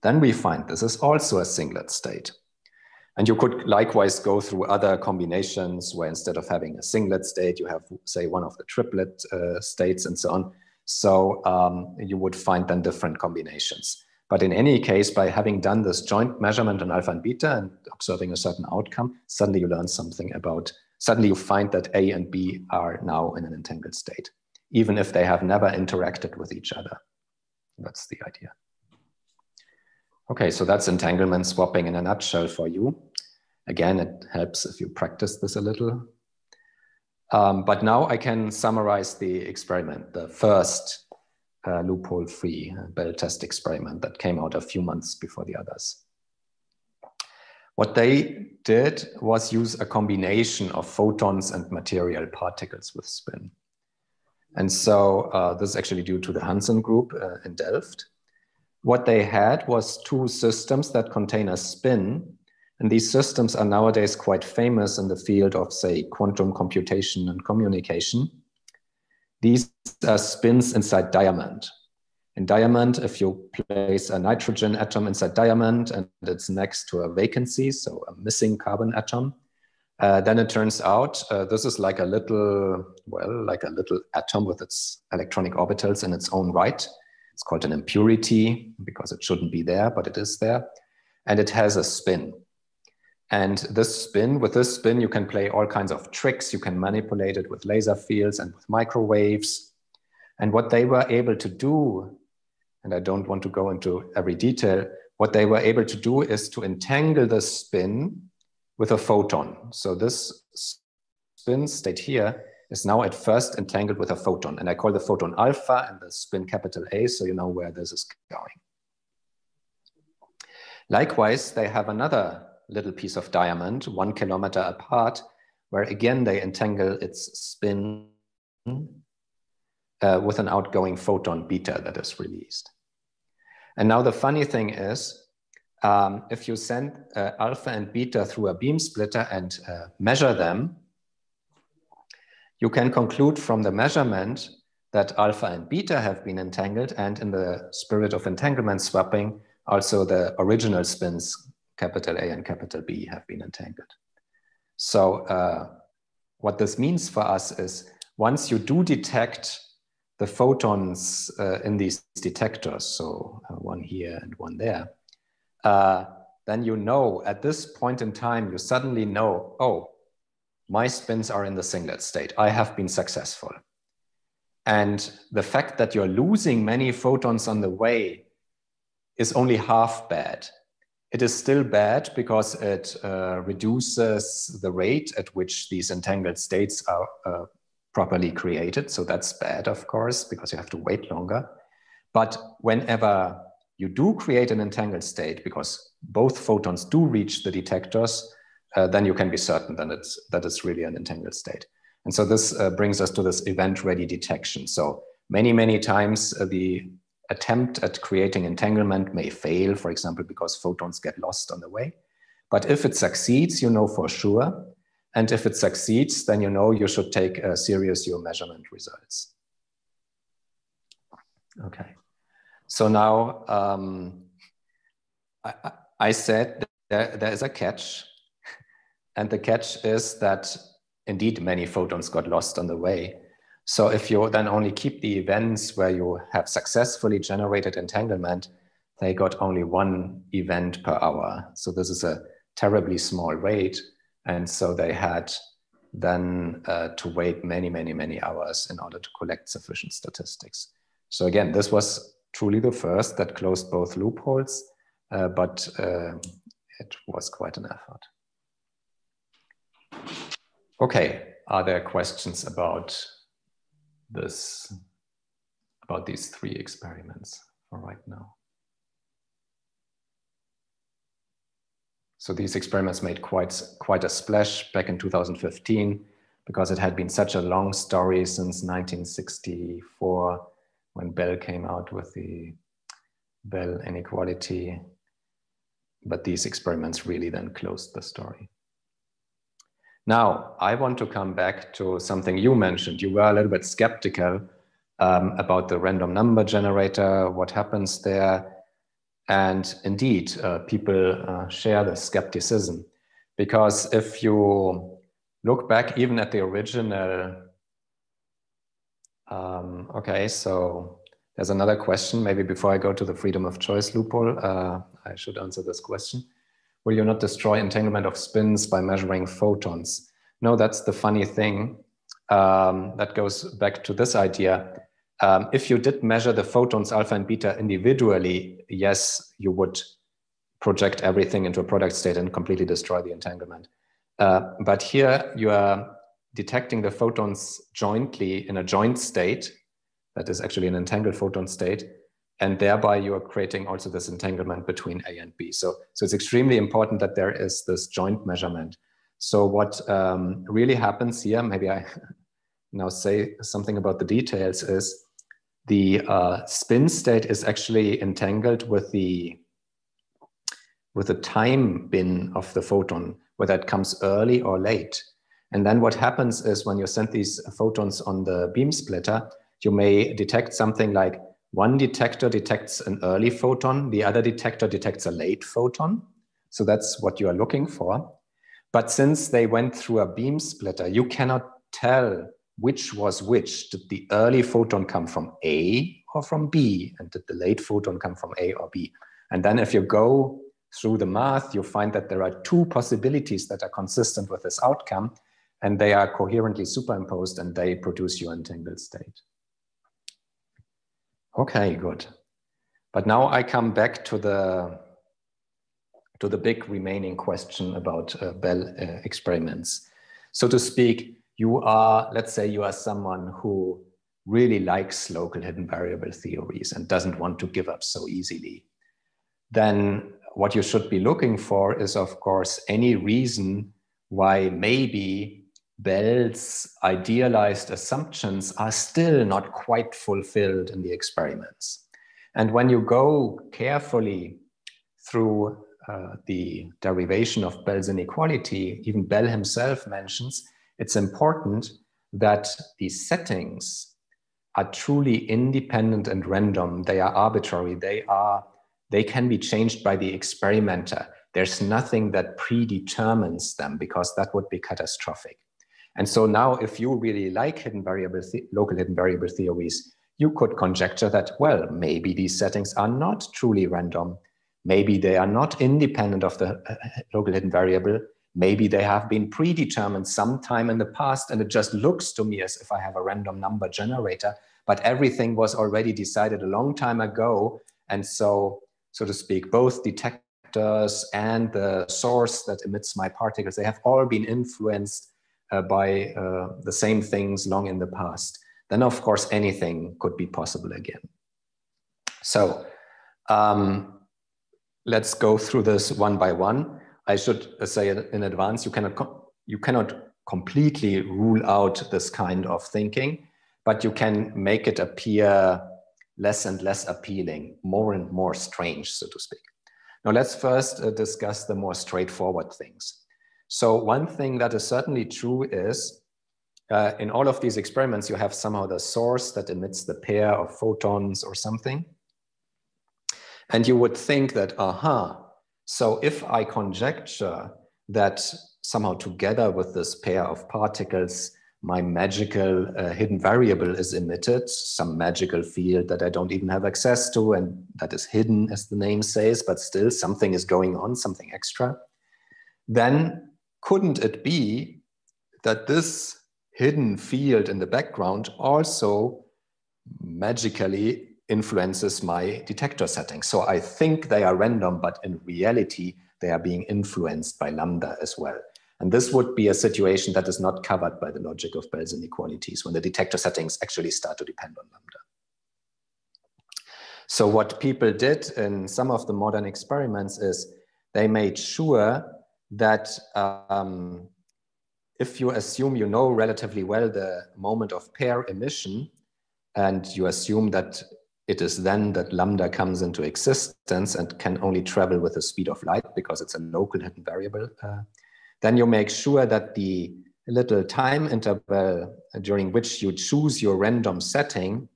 then we find this is also a singlet state. And you could likewise go through other combinations where instead of having a singlet state, you have, say, one of the triplet uh, states and so on. So um, you would find then different combinations. But in any case, by having done this joint measurement on alpha and beta and observing a certain outcome, suddenly you learn something about, suddenly you find that A and B are now in an entangled state, even if they have never interacted with each other. That's the idea. Okay, so that's entanglement swapping in a nutshell for you. Again, it helps if you practice this a little. Um, but now I can summarize the experiment, the first uh, loophole-free Bell test experiment that came out a few months before the others. What they did was use a combination of photons and material particles with spin. And so uh, this is actually due to the Hanson group uh, in Delft. What they had was two systems that contain a spin. And these systems are nowadays quite famous in the field of, say, quantum computation and communication. These are spins inside diamond. In diamond, if you place a nitrogen atom inside diamond and it's next to a vacancy, so a missing carbon atom, uh, then it turns out uh, this is like a little, well, like a little atom with its electronic orbitals in its own right. It's called an impurity because it shouldn't be there, but it is there. And it has a spin. And this spin, with this spin, you can play all kinds of tricks. You can manipulate it with laser fields and with microwaves. And what they were able to do, and I don't want to go into every detail, what they were able to do is to entangle the spin with a photon. So this spin state here is now at first entangled with a photon. And I call the photon alpha and the spin capital A, so you know where this is going. Likewise, they have another little piece of diamond, one kilometer apart, where again they entangle its spin uh, with an outgoing photon beta that is released. And now the funny thing is, um, if you send uh, alpha and beta through a beam splitter and uh, measure them, you can conclude from the measurement that alpha and beta have been entangled and in the spirit of entanglement swapping, also the original spins capital A and capital B have been entangled. So uh, what this means for us is once you do detect the photons uh, in these detectors, so uh, one here and one there, uh, then you know at this point in time, you suddenly know, oh, my spins are in the singlet state. I have been successful. And the fact that you're losing many photons on the way is only half bad. It is still bad because it uh, reduces the rate at which these entangled states are uh, properly created. So that's bad, of course, because you have to wait longer. But whenever you do create an entangled state, because both photons do reach the detectors, uh, then you can be certain that it's, that it's really an entangled state. And so this uh, brings us to this event-ready detection. So many, many times uh, the attempt at creating entanglement may fail, for example, because photons get lost on the way. But if it succeeds, you know for sure. And if it succeeds, then you know you should take uh, serious your measurement results. Okay. So now um, I, I, said there, there is a catch. And the catch is that indeed many photons got lost on the way. So if you then only keep the events where you have successfully generated entanglement, they got only one event per hour. So this is a terribly small rate. And so they had then uh, to wait many, many, many hours in order to collect sufficient statistics. So again, this was truly the first that closed both loopholes, uh, but uh, it was quite an effort. Okay, are there questions about this, about these three experiments for right now? So these experiments made quite, quite a splash back in 2015 because it had been such a long story since 1964 when Bell came out with the Bell inequality. But these experiments really then closed the story. Now, I want to come back to something you mentioned. You were a little bit skeptical um, about the random number generator, what happens there. And indeed, uh, people uh, share the skepticism because if you look back even at the original, um, okay, so there's another question. Maybe before I go to the freedom of choice loophole, uh, I should answer this question. Will you not destroy entanglement of spins by measuring photons? No, that's the funny thing. Um, that goes back to this idea. Um, if you did measure the photons alpha and beta individually, yes, you would project everything into a product state and completely destroy the entanglement. Uh, but here you are detecting the photons jointly in a joint state, that is actually an entangled photon state, and thereby you are creating also this entanglement between A and B. So, so it's extremely important that there is this joint measurement. So what um, really happens here, maybe I now say something about the details, is the uh, spin state is actually entangled with the with the time bin of the photon, whether it comes early or late. And then what happens is when you send these photons on the beam splitter, you may detect something like one detector detects an early photon, the other detector detects a late photon. So that's what you are looking for. But since they went through a beam splitter, you cannot tell which was which. Did the early photon come from A or from B? And did the late photon come from A or B? And then if you go through the math, you find that there are two possibilities that are consistent with this outcome, and they are coherently superimposed and they produce your entangled state. Okay, good. But now I come back to the to the big remaining question about uh, Bell uh, experiments. So to speak, you are, let's say you are someone who really likes local hidden variable theories and doesn't want to give up so easily. Then what you should be looking for is, of course, any reason why maybe Bell's idealized assumptions are still not quite fulfilled in the experiments. And when you go carefully through uh, the derivation of Bell's inequality, even Bell himself mentions it's important that the settings are truly independent and random. They are arbitrary. They are they can be changed by the experimenter. There's nothing that predetermines them because that would be catastrophic. And so now, if you really like hidden variable, local hidden variable theories, you could conjecture that, well, maybe these settings are not truly random. Maybe they are not independent of the uh, uh, local hidden variable. Maybe they have been predetermined sometime in the past, and it just looks to me as if I have a random number generator, but everything was already decided a long time ago. And so, so to speak, both detectors and the source that emits my particles, they have all been influenced uh, by uh, the same things long in the past, then of course anything could be possible again. So um, let's go through this one by one. I should say in advance, you cannot, you cannot completely rule out this kind of thinking, but you can make it appear less and less appealing, more and more strange, so to speak. Now let's first uh, discuss the more straightforward things. So one thing that is certainly true is uh, in all of these experiments, you have somehow the source that emits the pair of photons or something. And you would think that, aha, so if I conjecture that somehow together with this pair of particles, my magical uh, hidden variable is emitted, some magical field that I don't even have access to, and that is hidden, as the name says, but still something is going on, something extra. Then couldn't it be that this hidden field in the background also magically influences my detector settings. So I think they are random, but in reality, they are being influenced by lambda as well. And this would be a situation that is not covered by the logic of Bell's inequalities when the detector settings actually start to depend on lambda. So what people did in some of the modern experiments is they made sure that um, if you assume you know relatively well the moment of pair emission, and you assume that it is then that lambda comes into existence and can only travel with the speed of light because it's a local hidden variable, uh, then you make sure that the little time interval during which you choose your random setting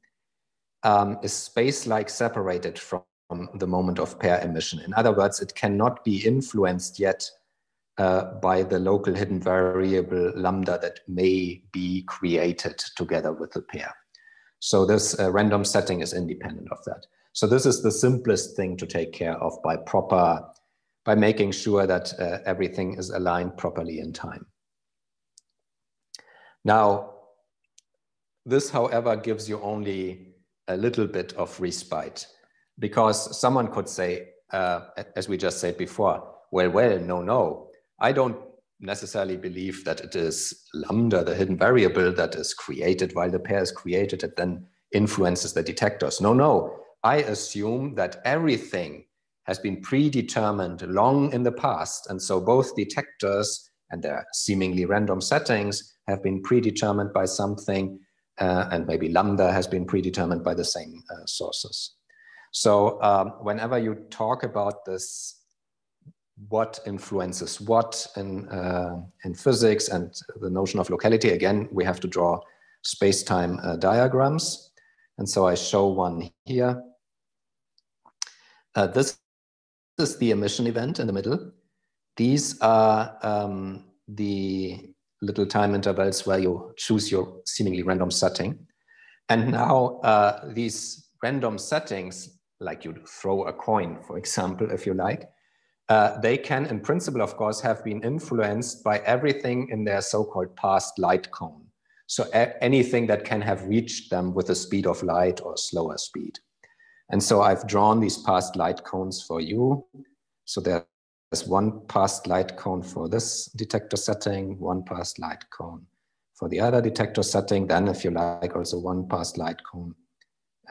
um, is space-like separated from the moment of pair emission. In other words, it cannot be influenced yet uh, by the local hidden variable lambda that may be created together with the pair. So this uh, random setting is independent of that. So this is the simplest thing to take care of by proper, by making sure that uh, everything is aligned properly in time. Now, this, however, gives you only a little bit of respite because someone could say, uh, as we just said before, well, well, no, no, I don't necessarily believe that it is lambda, the hidden variable that is created while the pair is created, it then influences the detectors. No, no, I assume that everything has been predetermined long in the past. And so both detectors and their seemingly random settings have been predetermined by something, uh, and maybe lambda has been predetermined by the same uh, sources. So um, whenever you talk about this what influences what in, uh, in physics and the notion of locality. Again, we have to draw space-time uh, diagrams. And so I show one here. Uh, this is the emission event in the middle. These are um, the little time intervals where you choose your seemingly random setting. And now uh, these random settings, like you throw a coin, for example, if you like, uh, they can, in principle, of course, have been influenced by everything in their so-called past light cone. So anything that can have reached them with the speed of light or slower speed. And so I've drawn these past light cones for you. So there's one past light cone for this detector setting, one past light cone for the other detector setting. Then if you like, also one past light cone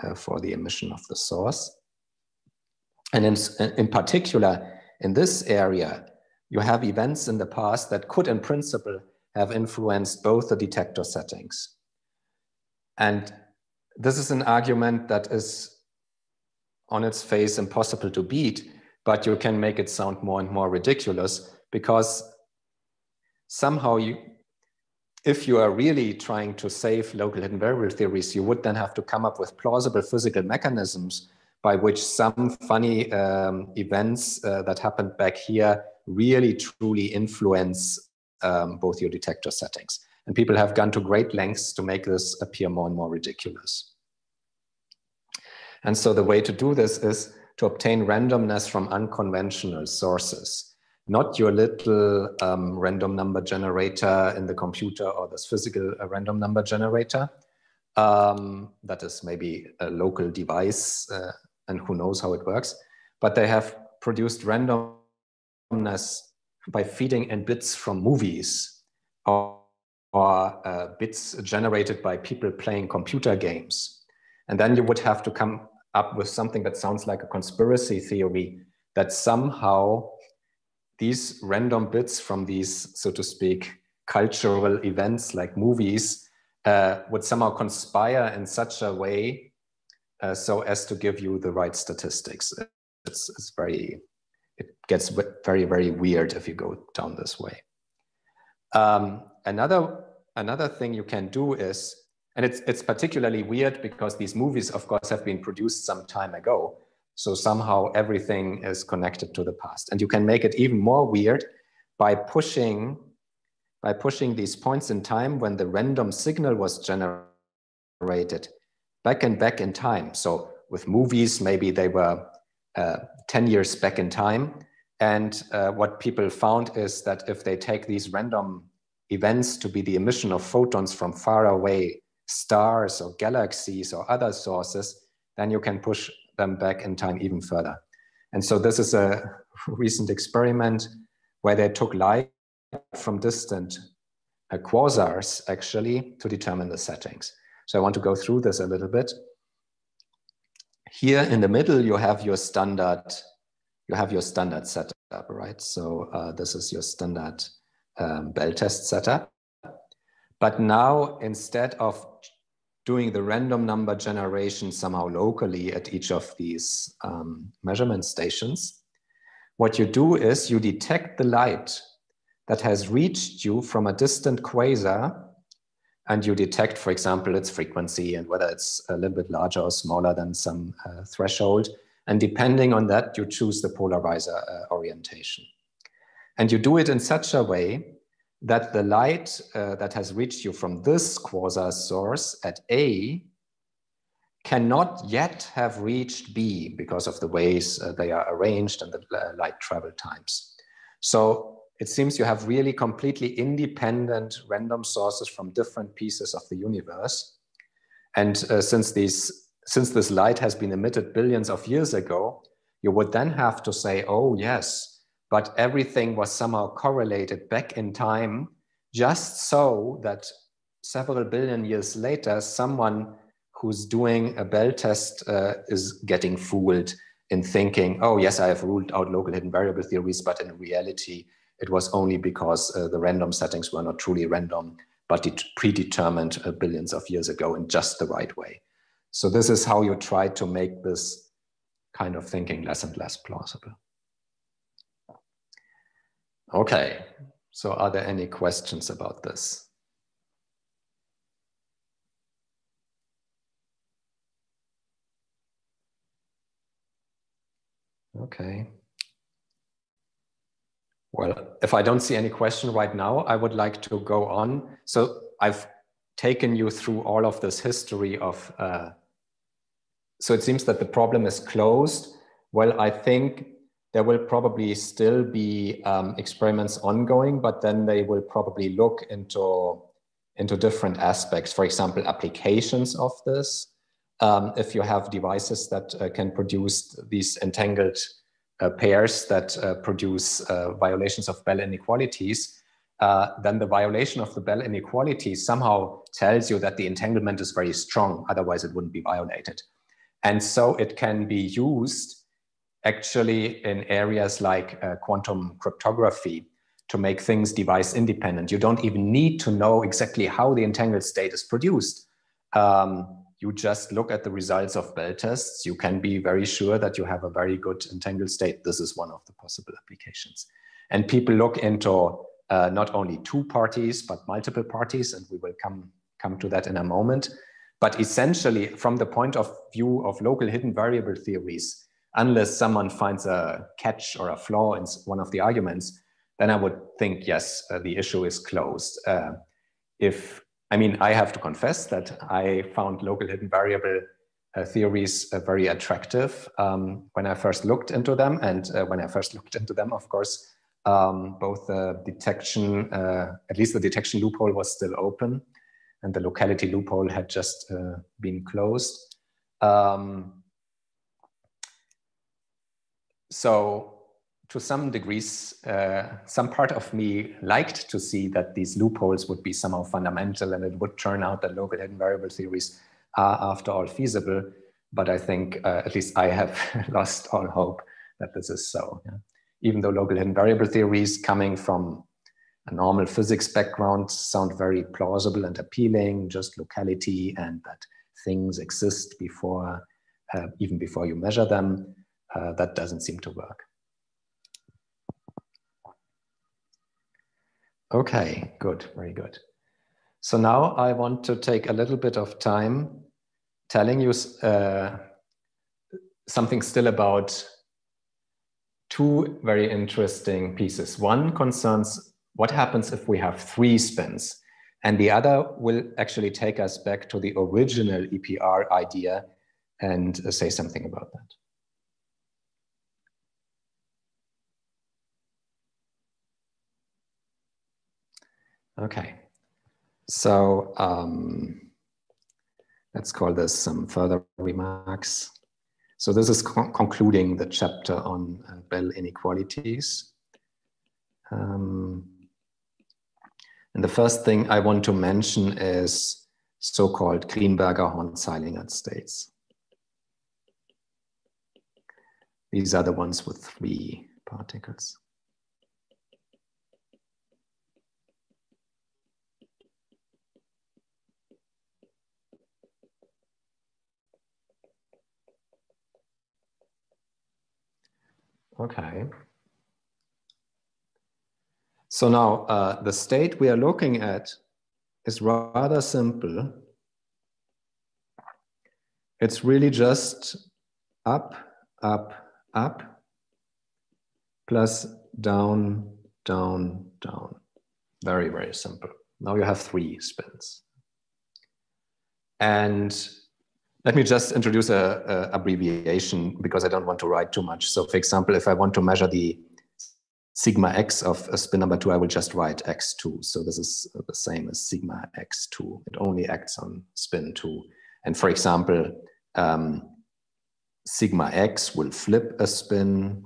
uh, for the emission of the source. And in, in particular, in this area, you have events in the past that could, in principle, have influenced both the detector settings. And this is an argument that is on its face impossible to beat, but you can make it sound more and more ridiculous because somehow you, if you are really trying to save local hidden variable theories, you would then have to come up with plausible physical mechanisms by which some funny um, events uh, that happened back here really truly influence um, both your detector settings. And people have gone to great lengths to make this appear more and more ridiculous. And so the way to do this is to obtain randomness from unconventional sources, not your little um, random number generator in the computer or this physical uh, random number generator. Um, that is maybe a local device uh, and who knows how it works. But they have produced randomness by feeding in bits from movies or, or uh, bits generated by people playing computer games. And then you would have to come up with something that sounds like a conspiracy theory that somehow these random bits from these, so to speak, cultural events like movies uh, would somehow conspire in such a way uh, so as to give you the right statistics. It's, it's very, it gets very, very weird if you go down this way. Um, another, another thing you can do is, and it's, it's particularly weird because these movies, of course, have been produced some time ago. So somehow everything is connected to the past. And you can make it even more weird by pushing, by pushing these points in time when the random signal was generated back and back in time. So with movies, maybe they were uh, 10 years back in time. And uh, what people found is that if they take these random events to be the emission of photons from far away stars or galaxies or other sources, then you can push them back in time even further. And so this is a recent experiment where they took light from distant uh, quasars actually to determine the settings. So I want to go through this a little bit. Here in the middle, you have your standard, you have your standard setup, right? So uh, this is your standard um, Bell test setup. But now instead of doing the random number generation somehow locally at each of these um, measurement stations, what you do is you detect the light that has reached you from a distant quasar and you detect, for example, its frequency and whether it's a little bit larger or smaller than some uh, threshold. And depending on that, you choose the polarizer uh, orientation. And you do it in such a way that the light uh, that has reached you from this quasar source at A cannot yet have reached B because of the ways uh, they are arranged and the uh, light travel times. So it seems you have really completely independent random sources from different pieces of the universe. And uh, since, these, since this light has been emitted billions of years ago, you would then have to say, oh yes, but everything was somehow correlated back in time just so that several billion years later, someone who's doing a Bell test uh, is getting fooled in thinking, oh, yes, I have ruled out local hidden variable theories, but in reality, it was only because uh, the random settings were not truly random, but it predetermined uh, billions of years ago in just the right way. So this is how you try to make this kind of thinking less and less plausible. Okay, so are there any questions about this? Okay. Well, if I don't see any question right now, I would like to go on. So I've taken you through all of this history of, uh, so it seems that the problem is closed. Well, I think there will probably still be um, experiments ongoing, but then they will probably look into, into different aspects. For example, applications of this. Um, if you have devices that uh, can produce these entangled pairs that uh, produce uh, violations of Bell inequalities, uh, then the violation of the Bell inequality somehow tells you that the entanglement is very strong, otherwise it wouldn't be violated. And so it can be used actually in areas like uh, quantum cryptography to make things device independent. You don't even need to know exactly how the entangled state is produced. Um, you just look at the results of Bell tests. You can be very sure that you have a very good entangled state. This is one of the possible applications. And people look into uh, not only two parties, but multiple parties, and we will come, come to that in a moment. But essentially, from the point of view of local hidden variable theories, unless someone finds a catch or a flaw in one of the arguments, then I would think, yes, uh, the issue is closed. Uh, if, I mean, I have to confess that I found local hidden variable uh, theories uh, very attractive um, when I first looked into them. And uh, when I first looked into them, of course, um, both the detection, uh, at least the detection loophole was still open and the locality loophole had just been closed. Um, so to some degrees, uh, some part of me liked to see that these loopholes would be somehow fundamental and it would turn out that local hidden variable theories are after all feasible. But I think uh, at least I have lost all hope that this is so. Yeah. Even though local hidden variable theories coming from a normal physics background sound very plausible and appealing, just locality and that things exist before, uh, even before you measure them uh, that doesn't seem to work. Okay, good, very good. So now I want to take a little bit of time telling you uh, something still about two very interesting pieces. One concerns what happens if we have three spins, and the other will actually take us back to the original EPR idea and uh, say something about that. Okay. So um, let's call this some further remarks. So this is con concluding the chapter on uh, Bell inequalities. Um, and the first thing I want to mention is so-called Greenberger-Horne-Zeilinger states. These are the ones with three particles. Okay. So now uh, the state we are looking at is rather simple. It's really just up, up, up, plus down, down, down. Very, very simple. Now you have three spins. And let me just introduce a, a, abbreviation because I don't want to write too much. So for example, if I want to measure the sigma x of a spin number two, I will just write x2. So this is the same as sigma x2. It only acts on spin two. And for example, um, sigma x will flip a spin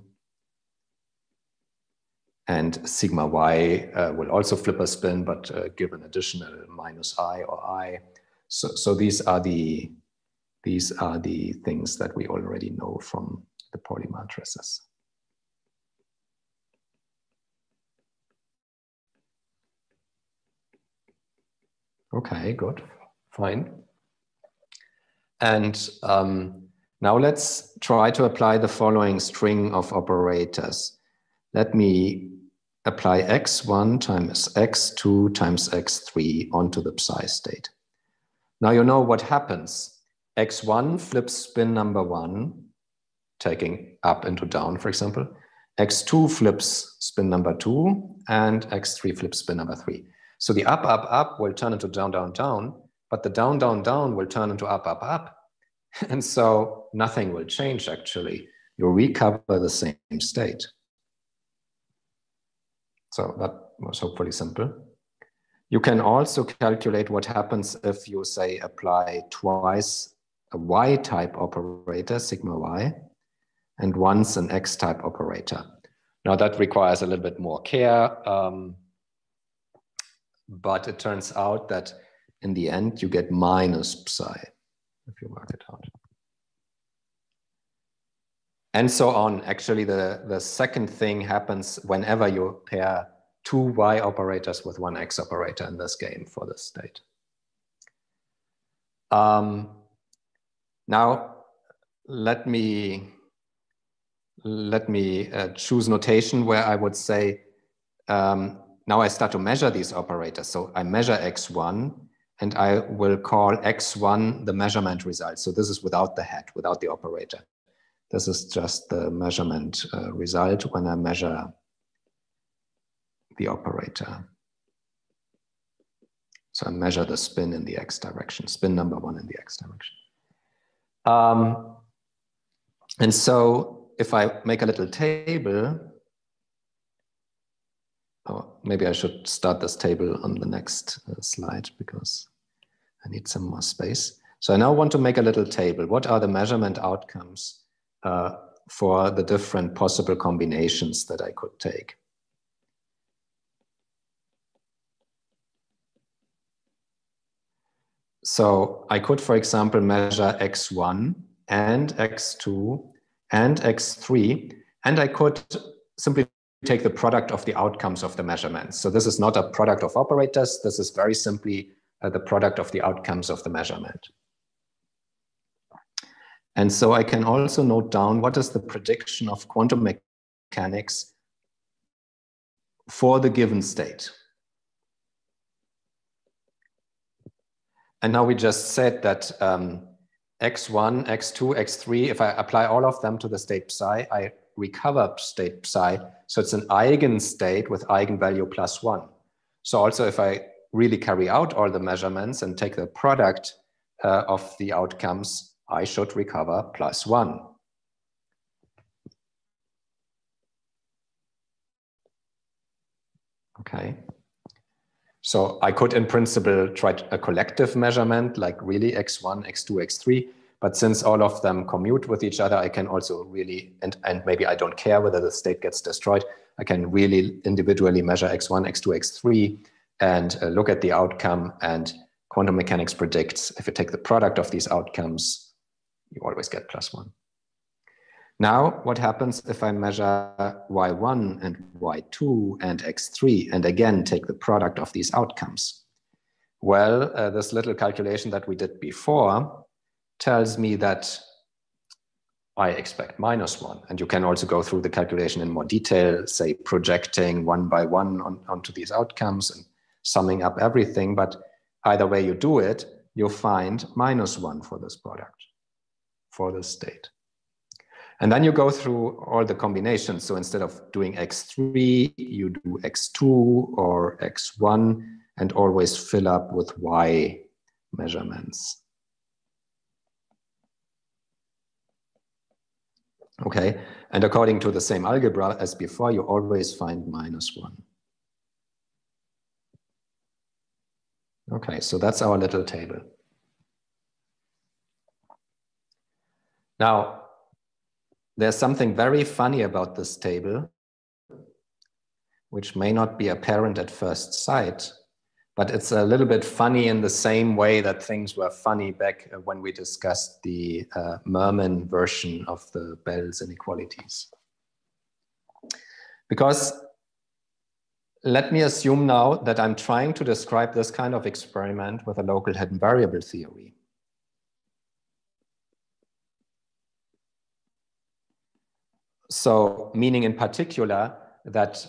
and sigma y uh, will also flip a spin, but uh, give an additional minus i or i. So, so these are the these are the things that we already know from the Pauli matrices. Okay, good, fine. And um, now let's try to apply the following string of operators. Let me apply x1 times x2 times x3 onto the psi state. Now you know what happens x1 flips spin number one, taking up into down, for example. x2 flips spin number two, and x3 flips spin number three. So the up, up, up will turn into down, down, down, but the down, down, down will turn into up, up, up. And so nothing will change actually. You'll recover the same state. So that was hopefully simple. You can also calculate what happens if you say apply twice a y-type operator, sigma y, and once an x-type operator. Now that requires a little bit more care, um, but it turns out that in the end you get minus psi if you work it out. And so on. Actually, the, the second thing happens whenever you pair two y operators with one x operator in this game for this state. Um, now, let me let me uh, choose notation where I would say, um, now I start to measure these operators. So I measure x1 and I will call x1 the measurement result. So this is without the head, without the operator. This is just the measurement uh, result when I measure the operator. So I measure the spin in the x direction, spin number one in the x direction. Um, and so if I make a little table, oh, maybe I should start this table on the next uh, slide because I need some more space. So I now want to make a little table. What are the measurement outcomes uh, for the different possible combinations that I could take? So I could, for example, measure x1 and x2 and x3, and I could simply take the product of the outcomes of the measurements. So this is not a product of operators. This is very simply uh, the product of the outcomes of the measurement. And so I can also note down what is the prediction of quantum mechanics for the given state. And now we just said that um, x1, x2, x3, if I apply all of them to the state psi, I recover state psi. So it's an eigenstate with eigenvalue plus one. So also if I really carry out all the measurements and take the product uh, of the outcomes, I should recover plus one. Okay. So I could, in principle, try a collective measurement, like really x1, x2, x3. But since all of them commute with each other, I can also really, and, and maybe I don't care whether the state gets destroyed, I can really individually measure x1, x2, x3, and uh, look at the outcome. And quantum mechanics predicts if you take the product of these outcomes, you always get plus one. Now, what happens if I measure y1 and y2 and x3 and again take the product of these outcomes? Well, uh, this little calculation that we did before tells me that I expect minus one. And you can also go through the calculation in more detail, say projecting one by one on, onto these outcomes and summing up everything. But either way you do it, you'll find minus one for this product, for this state. And then you go through all the combinations. So instead of doing x3, you do x2 or x1 and always fill up with y measurements. Okay, and according to the same algebra as before, you always find minus one. Okay, so that's our little table. Now, there's something very funny about this table, which may not be apparent at first sight, but it's a little bit funny in the same way that things were funny back uh, when we discussed the uh, Mermin version of the Bell's inequalities. Because let me assume now that I'm trying to describe this kind of experiment with a local hidden variable theory. So meaning in particular that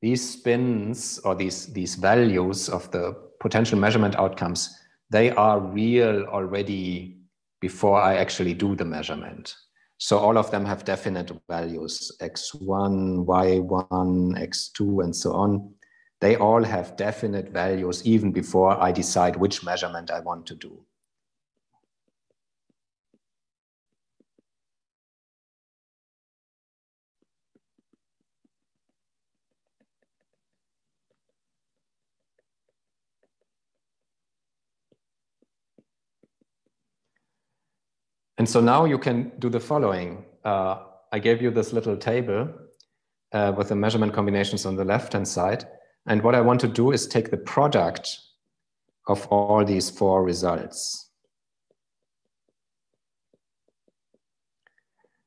these spins or these, these values of the potential measurement outcomes, they are real already before I actually do the measurement. So all of them have definite values, x1, y1, x2, and so on. They all have definite values even before I decide which measurement I want to do. And so now you can do the following. Uh, I gave you this little table uh, with the measurement combinations on the left-hand side. And what I want to do is take the product of all these four results.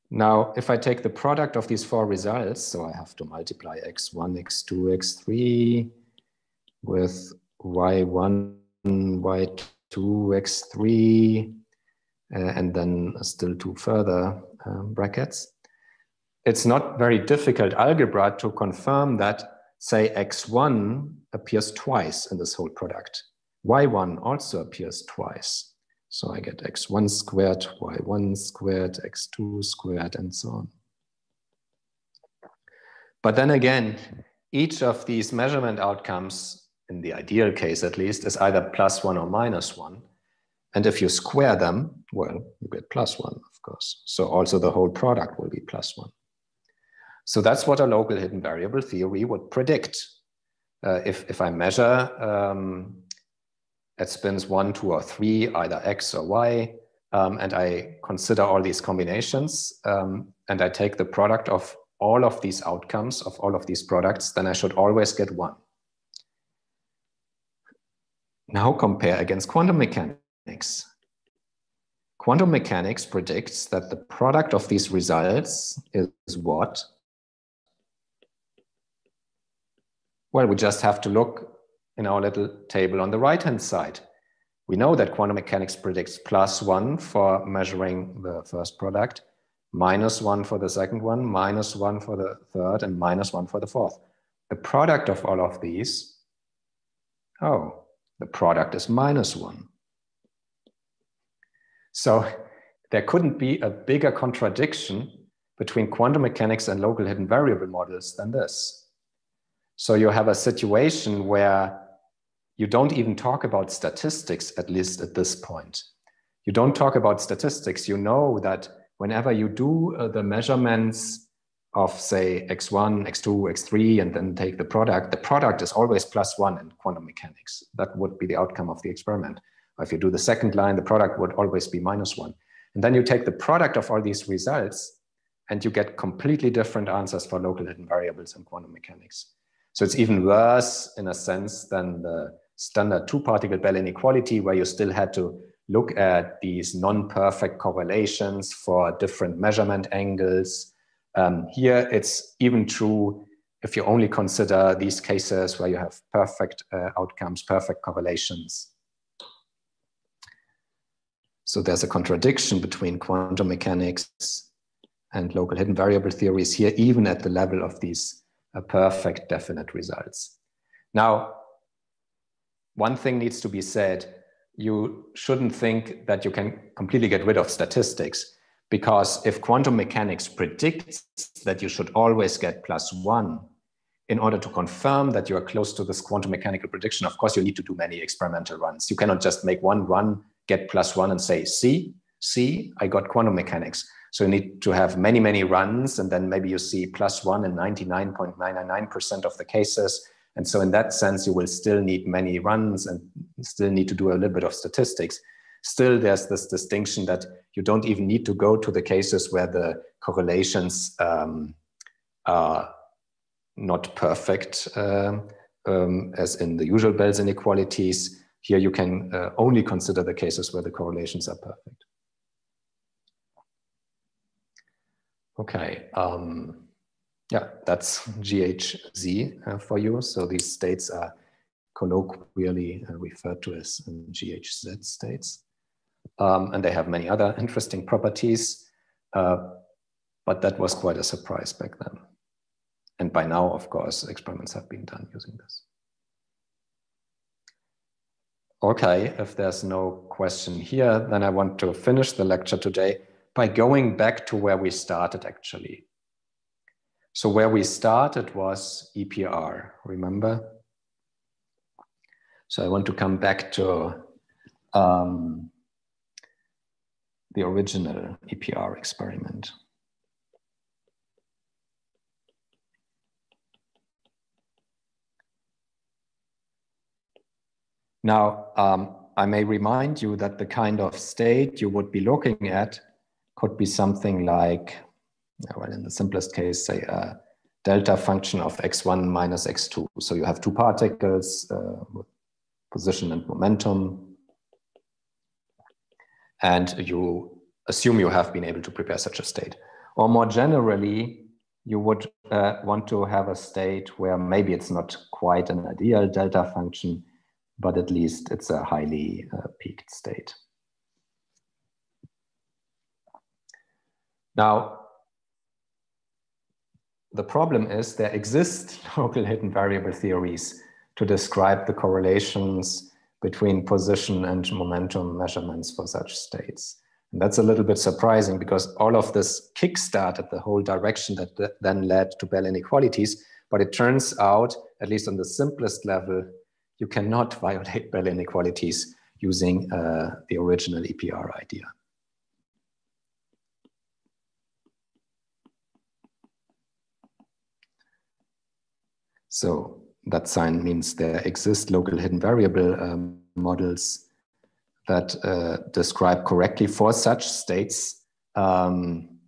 Now, if I take the product of these four results, so I have to multiply x1, x2, x3 with y1, y2, x3, uh, and then still two further um, brackets. It's not very difficult algebra to confirm that, say, x1 appears twice in this whole product. y1 also appears twice. So I get x1 squared, y1 squared, x2 squared, and so on. But then again, each of these measurement outcomes, in the ideal case at least, is either plus one or minus one. And if you square them, well, you get plus one, of course. So also the whole product will be plus one. So that's what a local hidden variable theory would predict. Uh, if, if I measure um, at spins one, two, or three, either x or y, um, and I consider all these combinations, um, and I take the product of all of these outcomes of all of these products, then I should always get one. Now compare against quantum mechanics mechanics. Quantum mechanics predicts that the product of these results is what? Well, we just have to look in our little table on the right-hand side. We know that quantum mechanics predicts plus one for measuring the first product, minus one for the second one, minus one for the third, and minus one for the fourth. The product of all of these, oh, the product is minus one. So there couldn't be a bigger contradiction between quantum mechanics and local hidden variable models than this. So you have a situation where you don't even talk about statistics, at least at this point. You don't talk about statistics. You know that whenever you do uh, the measurements of say x1, x2, x3, and then take the product, the product is always plus one in quantum mechanics. That would be the outcome of the experiment. If you do the second line, the product would always be minus one. And then you take the product of all these results and you get completely different answers for local hidden variables in quantum mechanics. So it's even worse in a sense than the standard two particle Bell inequality where you still had to look at these non-perfect correlations for different measurement angles, um, here, it's even true if you only consider these cases where you have perfect uh, outcomes, perfect correlations. So there's a contradiction between quantum mechanics and local hidden variable theories here, even at the level of these uh, perfect definite results. Now, one thing needs to be said. You shouldn't think that you can completely get rid of statistics because if quantum mechanics predicts that you should always get plus one, in order to confirm that you are close to this quantum mechanical prediction, of course, you need to do many experimental runs. You cannot just make one run, get plus one, and say, see, see, I got quantum mechanics. So you need to have many, many runs, and then maybe you see plus one in 99.999% of the cases. And so in that sense, you will still need many runs and still need to do a little bit of statistics still there's this distinction that you don't even need to go to the cases where the correlations um, are not perfect, um, um, as in the usual Bell's inequalities. Here you can uh, only consider the cases where the correlations are perfect. Okay, um, yeah, that's GHZ uh, for you. So these states are colloquially uh, referred to as GHZ states. Um, and they have many other interesting properties. Uh, but that was quite a surprise back then. And by now, of course, experiments have been done using this. Okay, if there's no question here, then I want to finish the lecture today by going back to where we started actually. So where we started was EPR, remember? So I want to come back to um, the original EPR experiment. Now, um, I may remind you that the kind of state you would be looking at could be something like, well, in the simplest case, say a delta function of x1 minus x2. So you have two particles uh, with position and momentum and you assume you have been able to prepare such a state. Or more generally, you would uh, want to have a state where maybe it's not quite an ideal delta function, but at least it's a highly uh, peaked state. Now, the problem is there exist local hidden variable theories to describe the correlations between position and momentum measurements for such states. And that's a little bit surprising because all of this kickstarted the whole direction that then led to Bell inequalities. But it turns out, at least on the simplest level, you cannot violate Bell inequalities using uh, the original EPR idea. So that sign means there exist local hidden variable um, models that uh, describe correctly for such states um,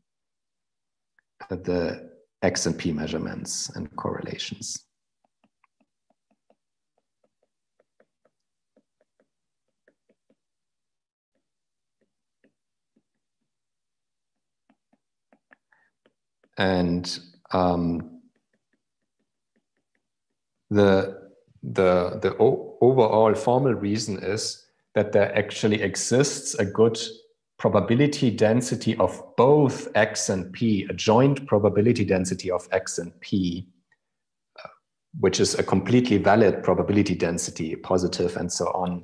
the X and P measurements and correlations. And um, the the the overall formal reason is that there actually exists a good probability density of both x and p, a joint probability density of x and p, uh, which is a completely valid probability density, positive and so on,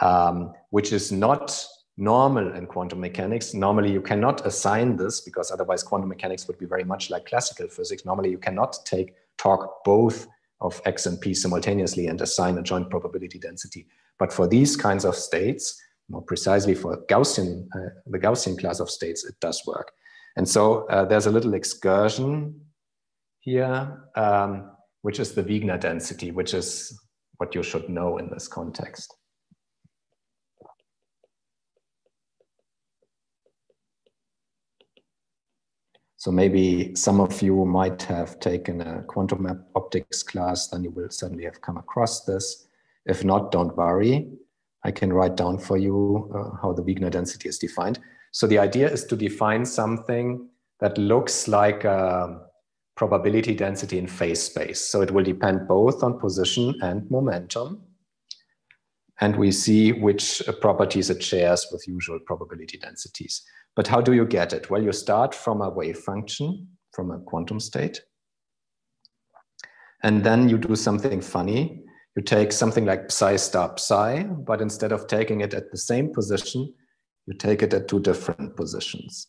um, which is not normal in quantum mechanics. Normally, you cannot assign this because otherwise, quantum mechanics would be very much like classical physics. Normally, you cannot take talk both of x and p simultaneously and assign a joint probability density. But for these kinds of states, more precisely for Gaussian, uh, the Gaussian class of states, it does work. And so uh, there's a little excursion here, um, which is the Wigner density, which is what you should know in this context. So maybe some of you might have taken a quantum optics class, then you will certainly have come across this. If not, don't worry. I can write down for you uh, how the Wigner density is defined. So the idea is to define something that looks like a probability density in phase space. So it will depend both on position and momentum. And we see which properties it shares with usual probability densities. But how do you get it? Well, you start from a wave function, from a quantum state. And then you do something funny. You take something like psi star psi, but instead of taking it at the same position, you take it at two different positions.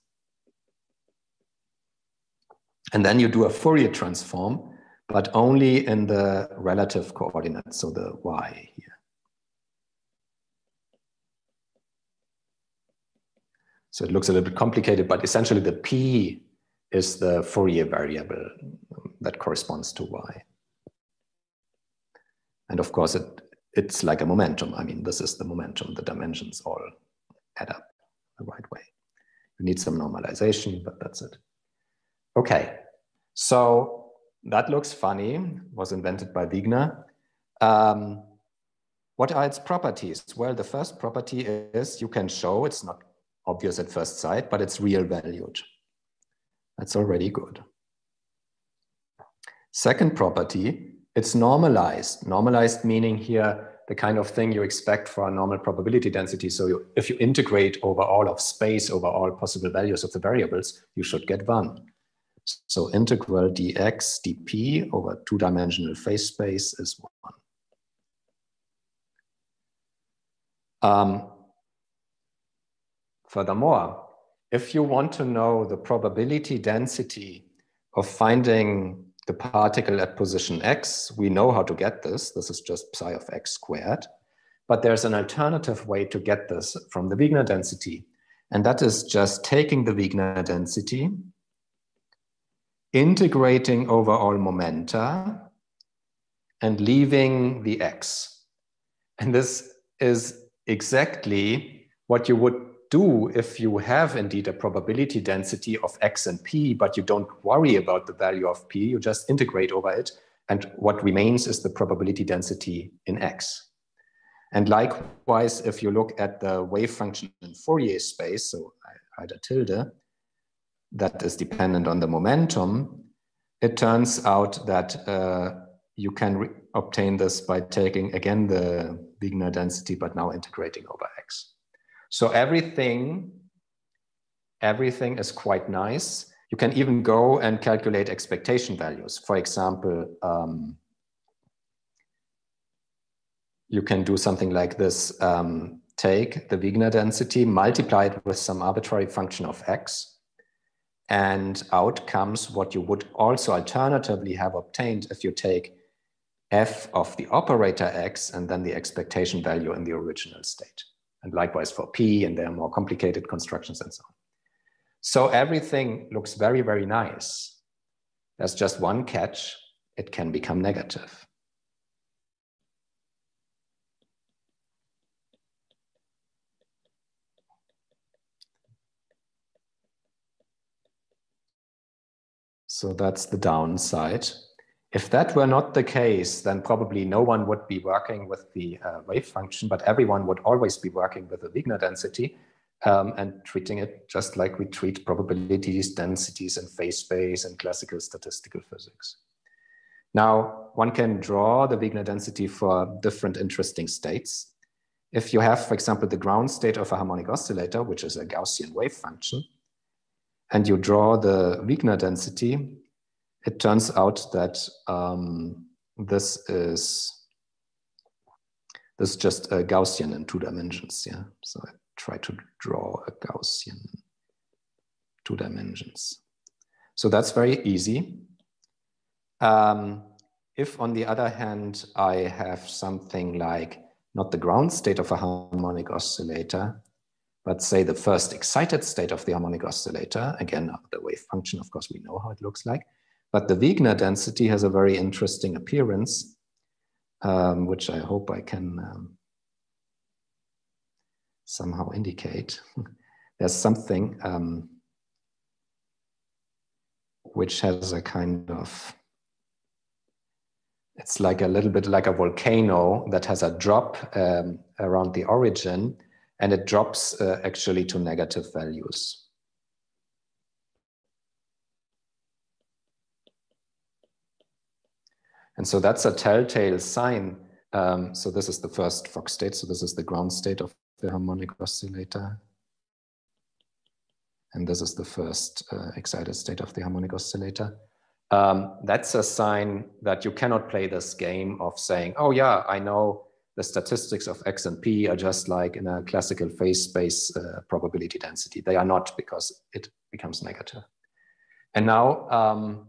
And then you do a Fourier transform, but only in the relative coordinates, so the y here. So it looks a little bit complicated, but essentially the p is the Fourier variable that corresponds to y. And of course, it, it's like a momentum. I mean, this is the momentum. The dimensions all add up the right way. You need some normalization, but that's it. Okay, so that looks funny, was invented by Wigner. Um, what are its properties? Well, the first property is you can show it's not obvious at first sight, but it's real valued. That's already good. Second property, it's normalized. Normalized meaning here the kind of thing you expect for a normal probability density. So you, if you integrate over all of space, over all possible values of the variables, you should get one. So integral dx dp over two-dimensional phase space is one. Um, furthermore, if you want to know the probability density of finding the particle at position x, we know how to get this. This is just psi of x squared. But there's an alternative way to get this from the Wigner density. And that is just taking the Wigner density integrating over all momenta and leaving the x. And this is exactly what you would do if you have indeed a probability density of x and p, but you don't worry about the value of p, you just integrate over it. And what remains is the probability density in x. And likewise, if you look at the wave function in Fourier space, so a tilde, that is dependent on the momentum, it turns out that uh, you can obtain this by taking again the Wigner density, but now integrating over. So everything, everything is quite nice. You can even go and calculate expectation values. For example, um, you can do something like this. Um, take the Wigner density, multiply it with some arbitrary function of x, and out comes what you would also alternatively have obtained if you take f of the operator x and then the expectation value in the original state. And likewise for p, and there are more complicated constructions and so on. So everything looks very, very nice. There's just one catch, it can become negative. So that's the downside. If that were not the case, then probably no one would be working with the uh, wave function, but everyone would always be working with the Wigner density um, and treating it just like we treat probabilities, densities, and phase space in classical statistical physics. Now, one can draw the Wigner density for different interesting states. If you have, for example, the ground state of a harmonic oscillator, which is a Gaussian wave function, and you draw the Wigner density, it turns out that um, this is this is just a Gaussian in two dimensions. Yeah, so I try to draw a Gaussian two dimensions. So that's very easy. Um, if on the other hand, I have something like not the ground state of a harmonic oscillator, but say the first excited state of the harmonic oscillator, again, the wave function, of course, we know how it looks like, But the Wigner density has a very interesting appearance, um, which I hope I can um, somehow indicate. There's something um, which has a kind of it's like a little bit like a volcano that has a drop um, around the origin and it drops uh, actually to negative values. And so that's a telltale sign. Um, so this is the first Fock state. So this is the ground state of the harmonic oscillator. And this is the first uh, excited state of the harmonic oscillator. Um, that's a sign that you cannot play this game of saying, oh yeah, I know the statistics of X and P are just like in a classical phase space uh, probability density. They are not because it becomes negative. And now, um,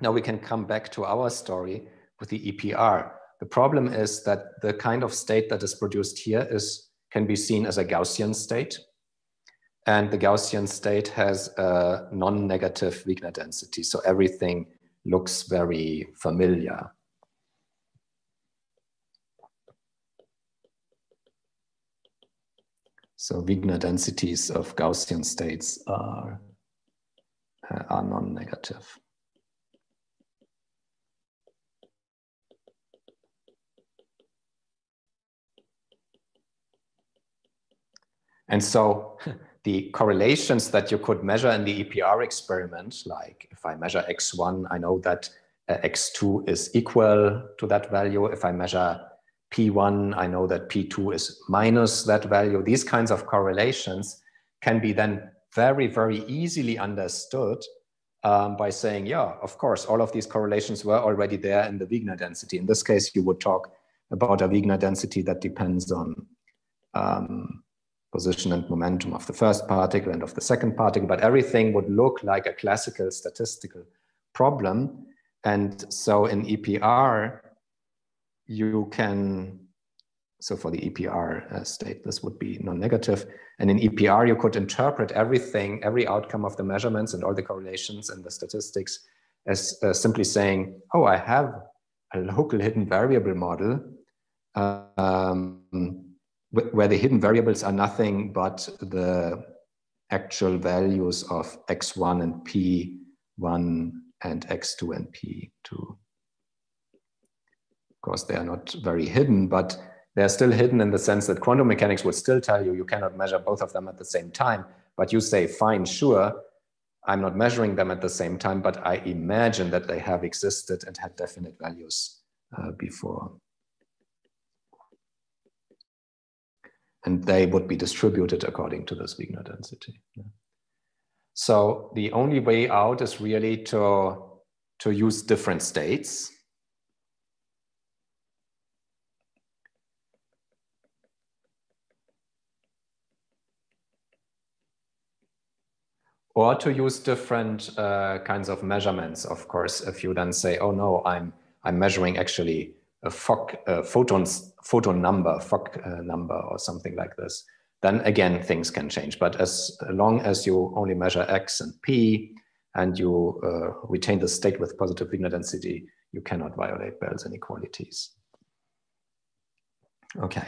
now we can come back to our story with the EPR. The problem is that the kind of state that is produced here is can be seen as a Gaussian state. And the Gaussian state has a non-negative Wigner density. So everything looks very familiar. So Wigner densities of Gaussian states are, are non-negative. And so the correlations that you could measure in the EPR experiment, like if I measure X1, I know that uh, X2 is equal to that value. If I measure P1, I know that P2 is minus that value. These kinds of correlations can be then very, very easily understood um, by saying, yeah, of course, all of these correlations were already there in the Wigner density. In this case, you would talk about a Wigner density that depends on um, position and momentum of the first particle and of the second particle, but everything would look like a classical statistical problem. And so in EPR, you can, so for the EPR uh, state, this would be non-negative. And in EPR, you could interpret everything, every outcome of the measurements and all the correlations and the statistics as uh, simply saying, oh, I have a local hidden variable model um, where the hidden variables are nothing but the actual values of x1 and p1 and x2 and p2 Of course, they are not very hidden, but they're still hidden in the sense that quantum mechanics would still tell you you cannot measure both of them at the same time. But you say, fine, sure, I'm not measuring them at the same time, but I imagine that they have existed and had definite values uh, before. And they would be distributed according to this Wigner density. So the only way out is really to, to use different states or to use different uh, kinds of measurements. Of course, if you then say, "Oh no, I'm I'm measuring actually a uh, photons photon number, Fock uh, number, or something like this," then again things can change. But as long as you only measure x and p, and you uh, retain the state with positive Wigner density, you cannot violate Bell's inequalities. Okay.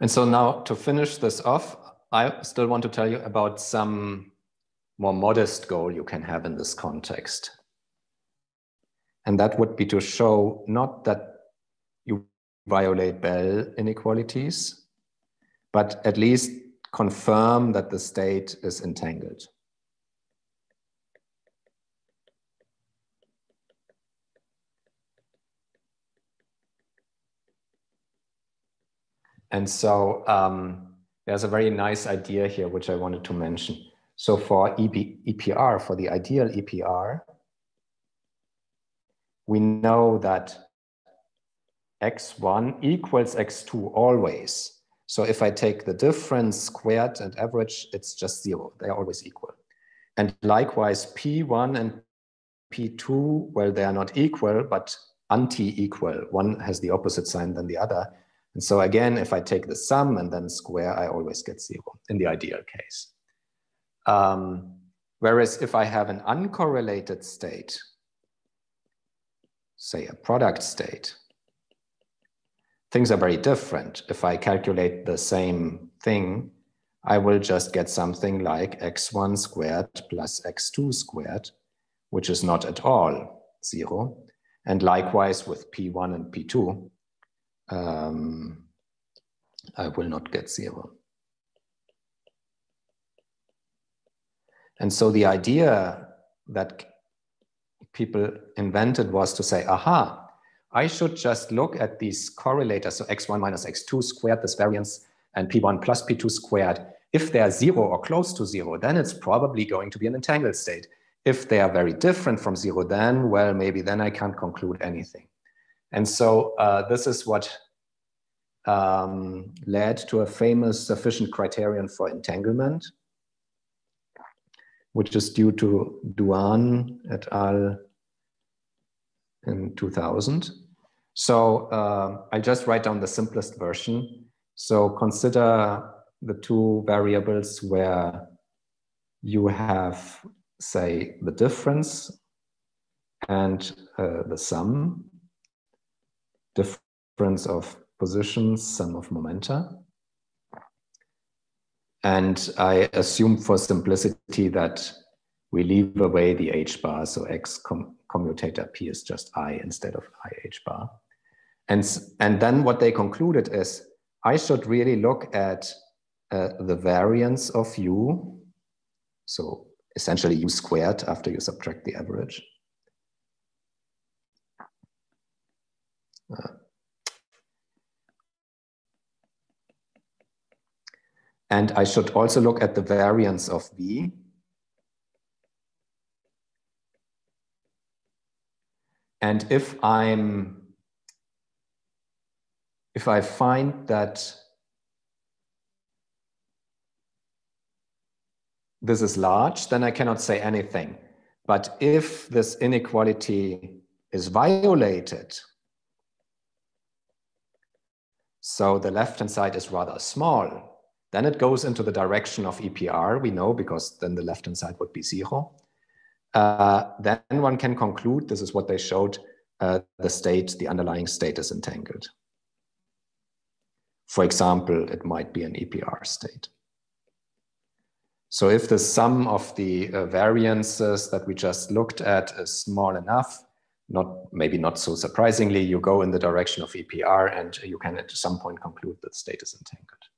And so now to finish this off, I still want to tell you about some more modest goal you can have in this context. And that would be to show not that you violate Bell inequalities, but at least confirm that the state is entangled. And so um, there's a very nice idea here, which I wanted to mention. So for EB, EPR, for the ideal EPR, we know that x1 equals x2 always. So if I take the difference squared and average, it's just zero. They're always equal. And likewise, P1 and P2, well, they are not equal, but anti-equal. One has the opposite sign than the other. And so again, if I take the sum and then square, I always get zero in the ideal case. Um, Whereas if I have an uncorrelated state, say a product state, things are very different. If I calculate the same thing, I will just get something like x1 squared plus x2 squared, which is not at all zero. And likewise with P1 and P2, um, I will not get zero. And so the idea that people invented was to say, aha, I should just look at these correlators, so x1 minus x2 squared, this variance, and p1 plus p2 squared. If they're zero or close to zero, then it's probably going to be an entangled state. If they are very different from zero, then, well, maybe then I can't conclude anything. And so uh, this is what um, led to a famous sufficient criterion for entanglement, which is due to Duan et al. in 2000. So uh, I'll just write down the simplest version. So consider the two variables where you have, say, the difference and uh, the sum, difference of positions, sum of momenta. And I assume for simplicity that we leave away the h bar, so x com commutator p is just i instead of i h bar. And, and then what they concluded is I should really look at uh, the variance of u, so essentially u squared after you subtract the average. Uh, And I should also look at the variance of V. And if I'm, if I find that this is large, then I cannot say anything. But if this inequality is violated, so the left-hand side is rather small, then it goes into the direction of EPR, we know, because then the left-hand side would be zero. Uh, then one can conclude, this is what they showed, uh, the state, the underlying state is entangled. For example, it might be an EPR state. So if the sum of the uh, variances that we just looked at is small enough, not maybe not so surprisingly, you go in the direction of EPR and you can at some point conclude that the state is entangled.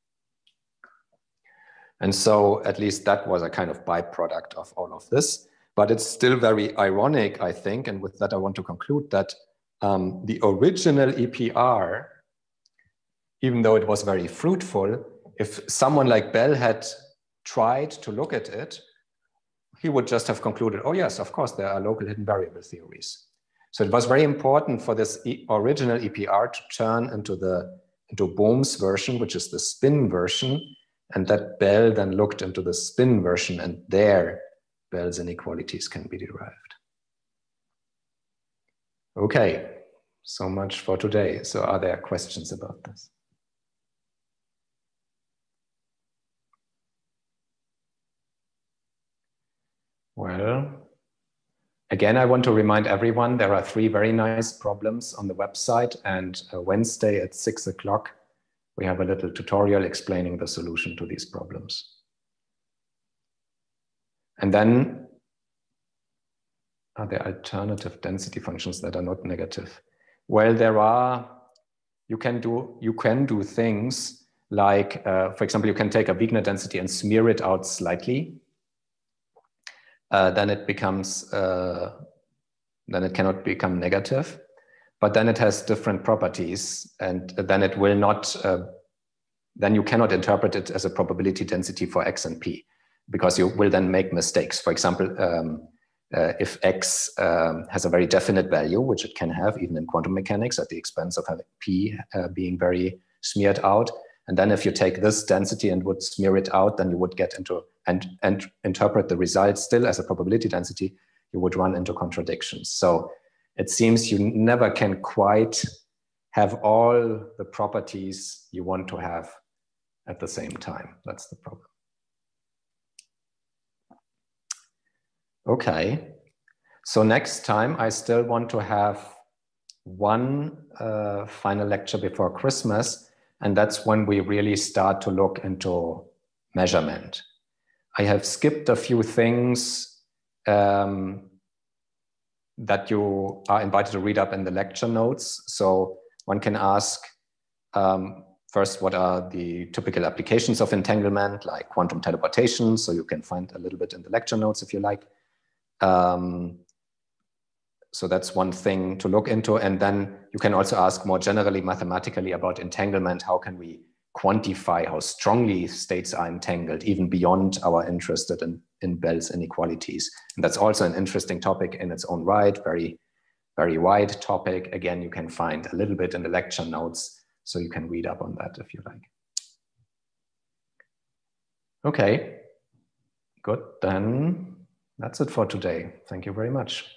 And so at least that was a kind of byproduct of all of this. But it's still very ironic, I think. And with that, I want to conclude that um, the original EPR, even though it was very fruitful, if someone like Bell had tried to look at it, he would just have concluded, oh, yes, of course, there are local hidden variable theories. So it was very important for this e original EPR to turn into the into Bohm's version, which is the spin version, and that Bell then looked into the spin version, and there Bell's inequalities can be derived. Okay, so much for today. So, are there questions about this? Well, again, I want to remind everyone there are three very nice problems on the website, and uh, Wednesday at six o'clock we have a little tutorial explaining the solution to these problems. And then are there alternative density functions that are not negative? Well, there are, you can do, you can do things like, uh, for example, you can take a Wigner density and smear it out slightly. Uh, then it becomes, uh, then it cannot become negative but then it has different properties and then it will not, uh, then you cannot interpret it as a probability density for X and P because you will then make mistakes. For example, um, uh, if X um, has a very definite value, which it can have even in quantum mechanics at the expense of having P uh, being very smeared out. And then if you take this density and would smear it out, then you would get into and, and interpret the result still as a probability density, you would run into contradictions. So it seems you never can quite have all the properties you want to have at the same time. That's the problem. Okay. So next time, I still want to have one uh, final lecture before Christmas, and that's when we really start to look into measurement. I have skipped a few things um, that you are invited to read up in the lecture notes. So one can ask um, first, what are the typical applications of entanglement, like quantum teleportation? So you can find a little bit in the lecture notes if you like. Um, so that's one thing to look into. And then you can also ask more generally mathematically about entanglement. How can we quantify how strongly states are entangled, even beyond our interest in, in Bell's inequalities? And that's also an interesting topic in its own right, very, very wide topic. Again, you can find a little bit in the lecture notes, so you can read up on that if you like. Okay, good. Then that's it for today. Thank you very much.